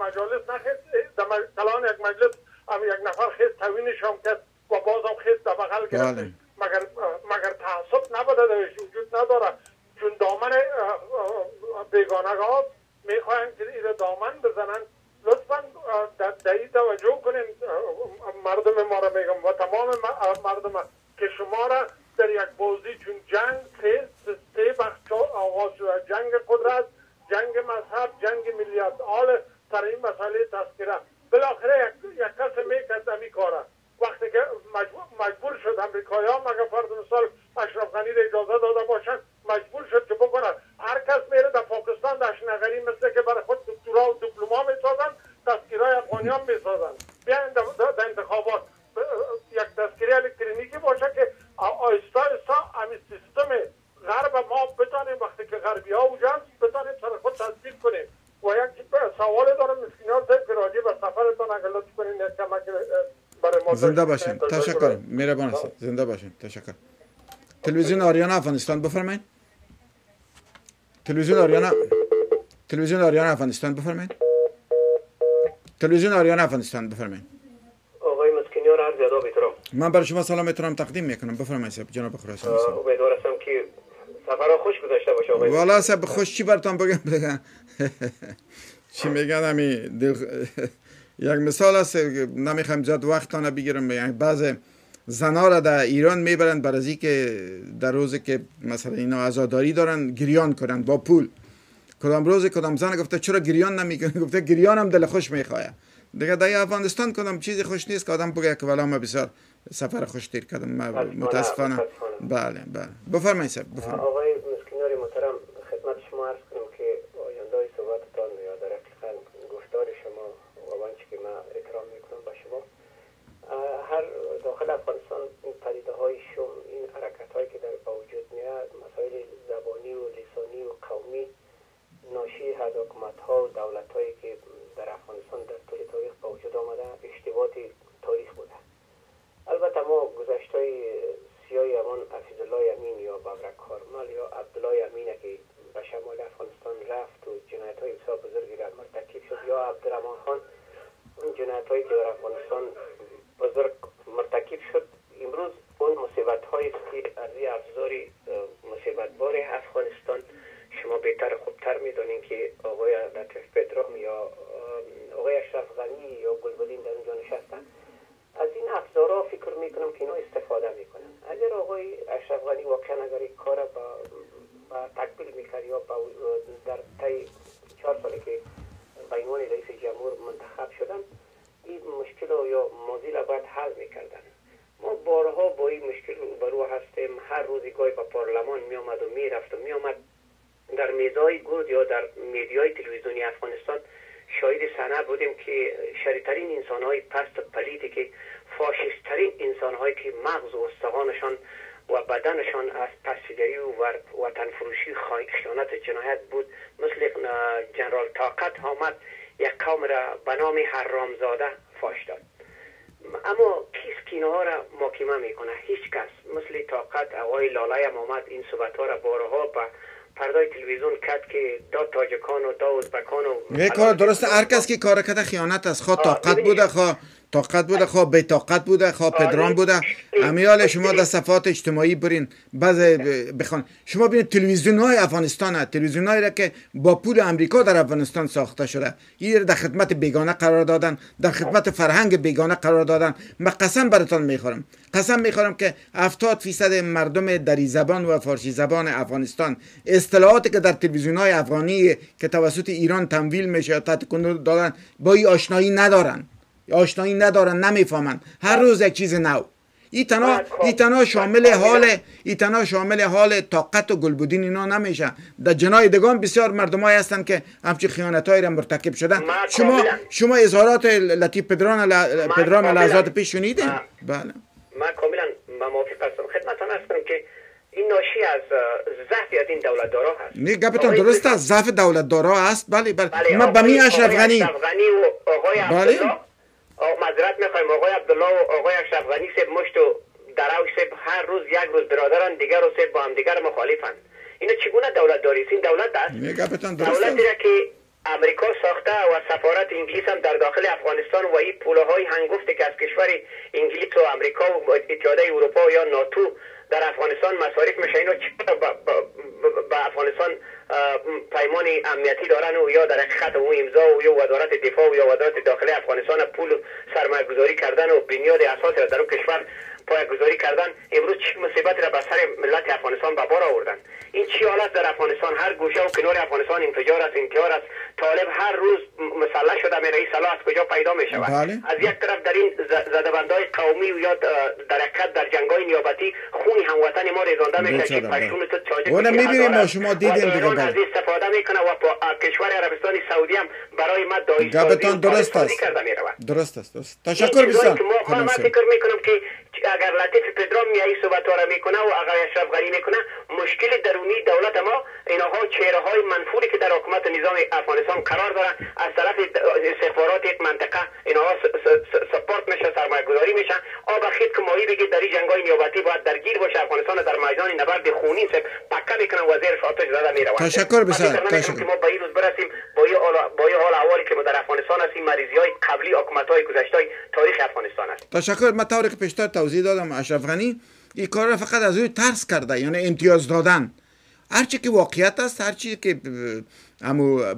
مجالس نخید در کلان یک مجلس هم یک نفر خیست توینش کرد و باز هم خیست در بغل. مگر مگر تعصب نبوده درش وجود نداره. چون دامن بیگانه ها می‌خواهند که این دامن بزنن. لطفا در این توجه کنین. مردم ما را میگم و تمام مردم که شما را در یک بازی چون جنگ سه سه بخش آغاز شده جنگ قدرت جنگ مذهب جنگ ملیت آل سر این مسئله تذکره. بالاخره یک, یک کس می‌کرد امی کاره وقتی که مجبور, مجبور شد امریکایی ها مگه فرض مثال اشرف غنی اجازه داده باشن؟ مجبور شد که بکنن. هر کس میره در پاکستان در اشنغری مثل که برای خود دکترا و دیپلوما می‌سازن تذکیرهای افغانیان می‌سازن. بیاین در انتخابات. یک تذکیره الکترونیکی باشه که آیستا آیستا همین سیستم غرب ما بتانیم وقتی که غربی ها اوجن بتانیم سر خود تصدیق کنیم. و یک سوال دارم مسکینان صاحب که راجع به سفرتان اگر لطف کنین یک کمک برای ما زنده باشین. تشکر. مهربان است زنده باشین. تشکر. تلویزیون آریانا افغانستان. بفرمایید. تلویزیون آریانا. تلویزیون آریانا افغانستان. بفرمایید. تلویزیون آریانا افغانستان. بفرمایید. آقای مسکینیان عرض ادب احترام. من برای شما سلام احترام تقدیم می‌کنم. بفرمایید جناب خراسان امیدوار هستم که سفر خوش گذشته باشه آقای والا سب خوش چی براتون بگم؟ بگم چی میگن همی دل... یک مثال است نمی‌خوایم زیاد وقتانه بگیرم. یعنی بعض زنا را در ایران می‌برند برای که در روزی که مثلا اینا عزاداری دارن گریان کنند با پول. کدام روز کدام زن گفته چرا گریان نمی‌کنه گفته گریان هم دل خوش می‌خواه. دیگه در افغانستان کدام چیزی خوش نیست که آدم بگه که ولی ما بسیار سفر خوش دیر کردم. متاسفانه. بله بله. بفرمایید سب بفرمایید. بارها به پردای تلویزیون کرد که دا تاجکان و دا ازبکان و کار درسته هر کس که کار کرده خیانت از خواه طاقت بوده خواه طاقت بوده خواه به طاقت بوده خواه پدران بوده. امیال شما در صفحات اجتماعی برین. بعض بخوان. شما ببینید تلویزیون های افغانستان تلویزیون هایی را که با پول امریکا در افغانستان ساخته شده. این در خدمت بیگانه قرار دادن در خدمت فرهنگ بیگانه قرار دادن. من قسم براتان می‌خورم. قسم می‌خورم که 70 فیصد مردم دری زبان و فارسی زبان افغانستان اصطلاحاتی که در تلویزیون های افغانی که توسط ایران تمویل میشه یا دادن با این آشنایی ندارن. آشنایی ندارن نمی‌فهمن. هر روز یک چیز نو. ای تنها, ای تنها شامل حال ای تنها شامل حال طاقت و گلبودین اینا نمیشه در جنای دگان بسیار مردمایی هستند که همچی خیانت را مرتکب شدن. شما شما اظهارات لطیف پدران پدرام لحظات پیش شنیدین؟ بله. من کاملا موافق هستم. خدمتتان هستم که این ناشی از ضعف از این دولتدارا هست. نه گپتان درست است. ضعف دولتدارا است بله بله, بله ما به می اشرف غنی. و آقای بله. معذرت می‌خوایم. آقای عبدالله و آقای اشرف غنی سب مشت و دراوش سب هر روز یک روز برادران دیگر و سب با هم دیگر مخالفند. اینا چگونه دولت داری؟ این دولت است؟ دولتی را که امریکا ساخته و سفارت انگلیس هم در داخل افغانستان و این پوله های هنگفته که از کشور انگلیس و امریکا و اتحادیه اروپا یا ناتو در افغانستان مصارف میشه. اینا به افغانستان پیمان امنیتی دارن و یا در حقیقت او امضا و یا وزارت دفاع و یا وزارت داخلی افغانستان پول سرمایه گذاری کردن و بنیاد اساس در اون کشور گذاری کردن. امروز چه مصیبت را به سر ملت افغانستان به بار آوردن. این چی حالت در افغانستان؟ هر گوشه و کنار افغانستان انفجار است انتحار است. طالب هر روز مسلح شده میره این سلاح از کجا پیدا می شود؟ بله. از یک طرف در این زدبندهای قومی و یا در حقیقت در جنگای نیابتی خون هموطن ما ریزانده میشه که پشتون تو اون می‌بینیم ما شما دیدیم دیگه. از استفاده می‌کنه و کشور عربستان سعودی هم برای ما دایی درست است. درست است تشکر بسیار. من فکر می‌کنم که اگر لطیف پدرام میایی صحبت را می‌کنه و اگر اشرف غنی می‌کنه مشکل درونی دولت ما اینها چهره های منفوری که در حکومت نظام افغانستان قرار دارن از طرف استخبارات یک منطقه اینها سپورت میشه سرمایه گذاری میشه. آب خید که ماهی بگید در این جنگای نیابتی باید درگیر باشه افغانستان در میدان نبرد خونین سه پکه می‌کنن وزیر آتش زده می‌روند تشکر بسیار تشکر. ما به این روز برسیم. با این حال احوالی که ما در افغانستان هستیم مریضی های قبلی حکومت های گذشته تاریخ افغانستان است تشکر. ما طوری که پیشتر توضیح دادم. اشرف غنی این کار را فقط از روی ترس کرده یعنی امتیاز دادن. هرچی که واقعیت است هرچی که امو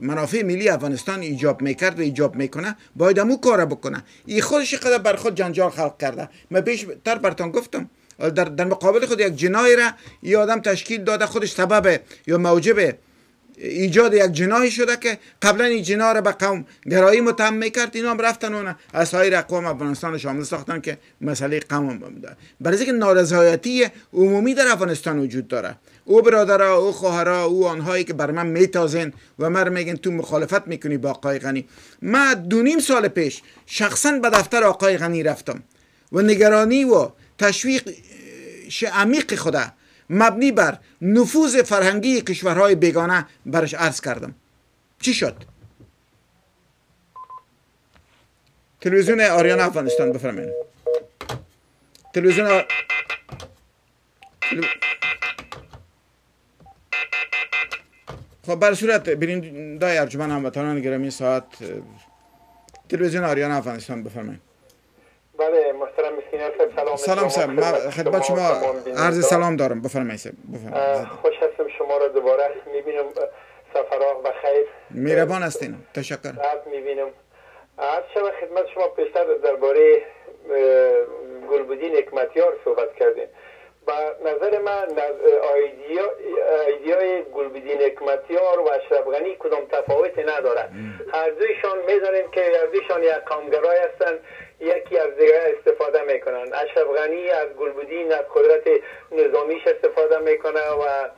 منافع ملی افغانستان ایجاب می‌کرد و ایجاب می‌کنه باید امو کار بکنه. این خودش قدر بر خود جنجال خلق کرده. من تر برتان گفتم. در, در مقابل خود یک جنای را یه آدم تشکیل داده خودش سبب یا موجب ایجاد یک جناحی شده که قبلا این جناح را به قوم گرایی متهم می‌کرد. اینا هم رفتن اون از سایر اقوام افغانستان شامل ساختن که مسئله قوم بوده. برای اینکه نارضایتی عمومی در افغانستان وجود داره. او برادرها او خواهرها او آنهایی که بر من میتازن و من میگن تو مخالفت می‌کنی با آقای غنی. من دو نیم سال پیش شخصا به دفتر آقای غنی رفتم و نگرانی و تشویق عمیق خدا مبنی بر نفوذ فرهنگی کشورهای بیگانه برش عرض کردم. چی شد؟ تلویزیون آریان افغانستان بفرمایید. تلویزیون آر... خب بر صورت دای ارجمن هموطنان گرامی ساعت تلویزیون آریان افغانستان بفرمایید. بله محترم مسکین سلام. سلام سلام. ما خدمت شما عرض سلام دارم. بفرمایید بفرمایید. خوش هستم. شما را دوباره می‌بینم. سفراغ بخیر مهربان هستین. تشکر. بعد می‌بینم. عرض شما خدمت شما پیشتر درباره گلبودین حکمتیار صحبت کردیم. با نظر من ایدیا ایدیای گلبدین حکمتیار و اشرف غنی کدام تفاوتی ندارد. هر دویشان می‌دانیم که هر دویشان یک کامگرای هستند. یکی از دیگر استفاده می‌کنن اشرف غنی از گلبدین از قدرت نظامیش استفاده می‌کنه و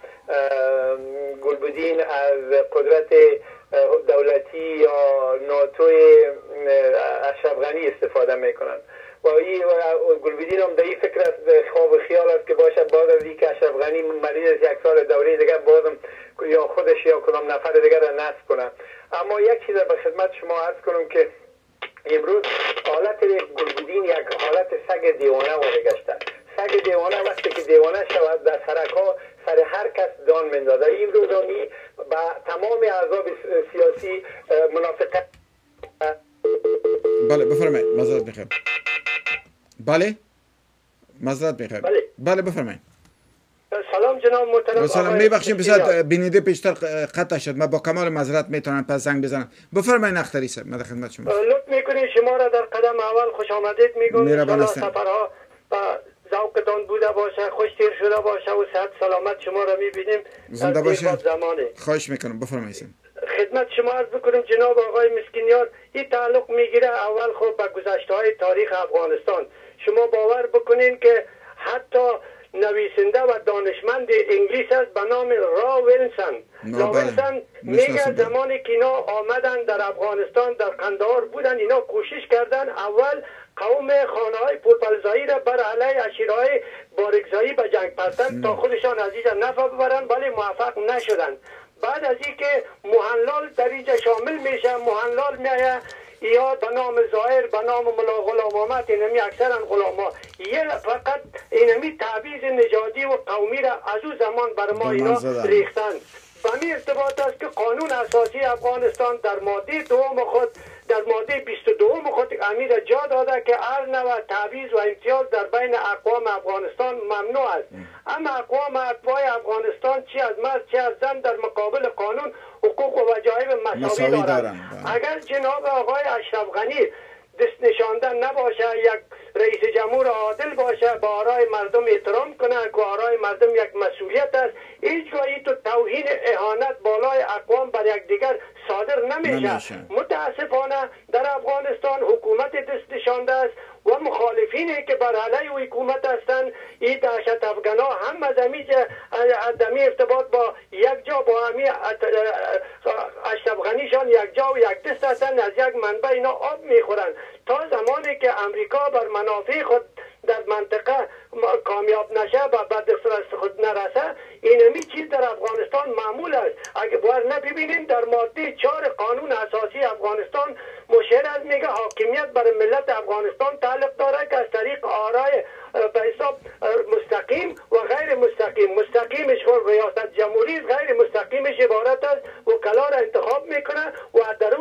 گلبدین از قدرت دولتی یا ناتوی اشرف غنی استفاده می‌کنن و این گلبدین هم در این فکر است خواب خیال است که باشه بعد از اینکه اشرف غنی مریض یک سال دوره دیگر بازم یا خودش یا کدام نفر دیگر را نصب کنه اما یک چیز به خدمت شما عرض کنم که امروز حالت گلبدین یک حالت سگ دیوانه وارد گشته سگ دیوانه وقتی که دیوانه شود در سرک ها سر هر کس دان مندازه این روزانی با تمام اعضاب سیاسی منافقت بله بفرمایید. مزاد بخیر بله؟ مزاد بخیر بله, بله بفرمایید. سلام جناب محترم. سلام. میبخشیم بسیار بینیده پیشتر قطع شد من با کمال معذرت می‌تونم پس زنگ بزنم. بفرمایید اختری صاحب من خدمت شما. لطف می‌کنید شما را در قدم اول خوش آمدید میگم. سفرها با ذوقتان بوده باشه خوش تیر شده باشه و صحت سلامت شما را می‌بینیم. زنده باشه. خواهش می‌کنم. بفرمایید خدمت شما عرض بکنم جناب آقای مسکینیار این تعلق می‌گیره اول خب به گذشته های تاریخ افغانستان. شما باور بکنین که حتی نویسنده و دانشمند انگلیس است به نام را ویلسون را ویلسون میگه زمانی که اینا آمدن در افغانستان در قندار بودن اینا کوشش کردن اول قوم خانه های پوپلزایی را بر علیه اشیرهای بارگزایی به جنگ پرتن تا خودشان از اینجا نفع ببرن ولی موفق نشدن. بعد از اینکه موهنلال در اینجا شامل میشه موهنلال میایه یا به نام ظاهر به نام ملا غلام آمد اینمی اکثرا غلام ها. یه فقط اینمی تعویز نژادی و قومی را از او زمان بر ما اینا ریختن به می ارتباط است که قانون اساسی افغانستان در ماده دوم خود در ماده 22 خود امیر جا داده که هر نوع تعویض و امتیاز در بین اقوام افغانستان ممنوع است. اما اقوام اتباع افغانستان چی از مرد چی از زن در مقابل قانون حقوق و وجایب مساوی دارند. اگر جناب آقای اشرف غنی دست نشاندن نباشه یک رئیس جمهور عادل باشه با آرای مردم احترام کنه که آرای مردم یک مسئولیت است هیچ تو توهین اهانت بالای اقوام بر دیگر صادر نمیشه. متاسفانه در افغانستان حکومت دست نشانده است. مخالفینی که بر علیه حکومت هستند این دهشت افغانا هم از دمی ارتباط با یک جا با همی اشرف غنیشان یک جا و یک دست هستند از یک منبع اینا آب می‌خورند تا زمانی که امریکا بر منافع خود در منطقه کامیاب نشه و به دست خود نرسه اینمی چیز در افغانستان معمول است. اگه باید نبینیم در ماده چهار قانون اساسی افغانستان مشهر از میگه حاکمیت بر ملت افغانستان تعلق داره که از طریق آرای به حساب مستقیم و غیر مستقیم. مستقیمش ریاست جمهوری غیر مستقیمش عبارت است. وکلا را انتخاب می‌کنه و در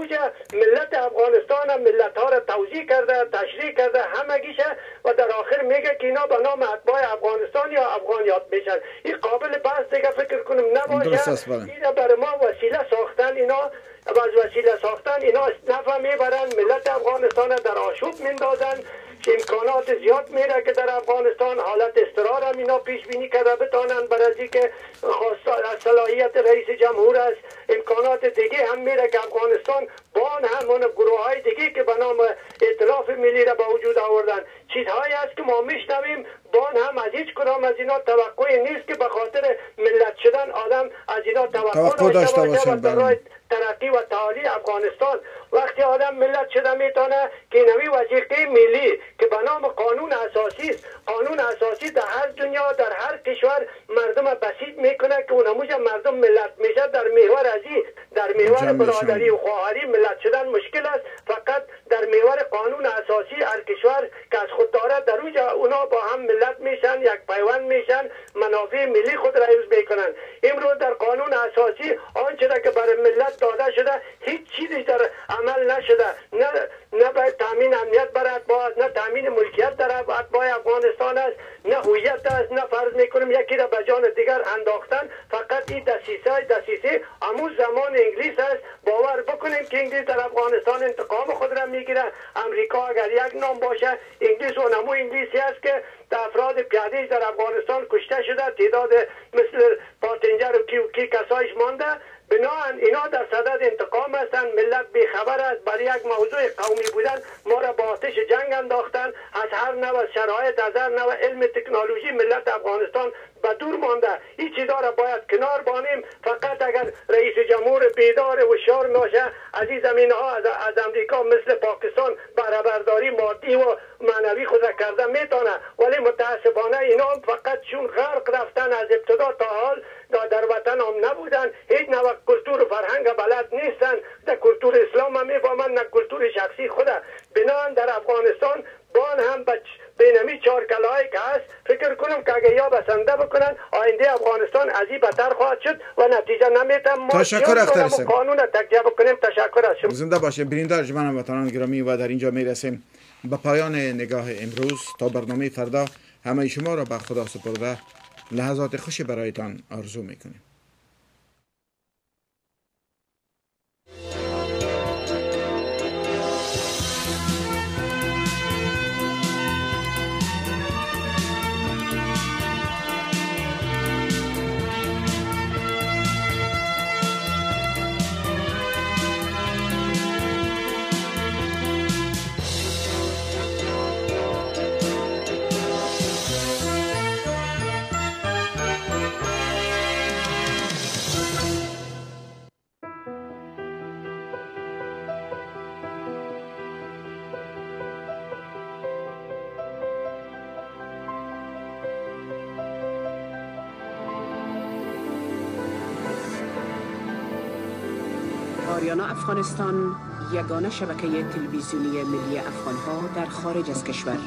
ملت افغانستان ملت ها را توضیح کرده تشریح کرده همگیشه و در آخر میگه که اینا به نام اتباع افغانستان یا افغانیات میشن؟ این قابل بحث دیگه فکر کنم نباشه اینا برای ما وسیله ساختن اینا و از وسیله ساختن اینا نفع می‌برن. ملت افغانستان در آشوب میندازن. امکانات زیاد میره که در افغانستان حالت استرار هم اینا پیش بینی کرده بتانن. بر از که صلاحیت رئیس جمهور است. امکانات دیگه هم میره که افغانستان بان همون گروه های دیگه که به نام اطلاف ملی را به وجود آوردن. چیزهایی است که ما میشنویم. بان هم از هیچ کدام از اینا توقعی نیست که به خاطر ملت شدن آدم از اینا توقع داشته باشه ترقی و تعالی افغانستان. وقتی آدم ملت شده می‌تونه که نوی وظیفه ملی که به نام قانون اساسی است قانون اساسی در هر دنیا در هر کشور مردم بسیط می‌کنه که اونموج مردم ملت میشه در محور ازی در محور برادری و خواهری ملت ملت شدن مشکل است. فقط در میوار قانون اساسی هر کشور که از خود دارد در اونجا اونا با هم ملت میشن یک پیوند میشن منافع ملی خود را حفظ می‌کنن. امروز در قانون اساسی آنچه که بر ملت داده شده هیچ چیزی در عمل نشده. نه نه به تامین امنیت برای باز نه تامین ملکیت در اتباع افغانستان است نه هویت است نه فرض می‌کنیم یکی را به جان دیگر انداختن. فقط این دسیسه دسیسه امو زمان انگلیس است. باور بکنیم که انگلیس در افغانستان انتقام خود را می‌گیره امریکا اگر یک نام باشه انگلیس و نمو انگلیسی است که افراد پیاده در افغانستان کشته شده تعداد مثل پاتنجر و کی و کی کسایش مانده. بناهن اینا در صدد انتقام هستند ملت بیخبر است. برای یک موضوع قومی بودن ما را با آتش جنگ انداختن. از هر نوع شرایط از هر نوع علم تکنولوژی ملت افغانستان به دور مانده. این چیزا را باید کنار بانیم. فقط اگر رئیس جمهور بیدار و شار ناشه از این زمین ها از, از امریکا مثل پاکستان برابرداری مادی و معنوی خود کرده می‌تونه ولی متاسفانه اینا فقط چون غرق رفتن از ابتدا تا حال در وطن هم نبودن. هیچ نوع کلتور و فرهنگ بلد نیستن. در کلتور اسلام هم می‌فهمن نه کلتور شخصی خوده بنان در افغانستان بان هم بچ بینمی چهار کلاهی که هست. فکر کنم که اگه یا بسنده بکنن آینده افغانستان از این بتر خواهد شد و نتیجه نمیتم ما تشکر اختر قانون تکیه بکنیم. تشکر از شما زنده باشه بریندار جمعان وطنان گرامی و در اینجا می‌رسیم به پایان نگاه امروز. تا برنامه فردا همه شما را به خدا سپرده. لحظات خوشی برایتان آرزو می‌کنیم. آریانا افغانستان یگانه شبکه تلویزیونی ملی افغانها در خارج از کشور.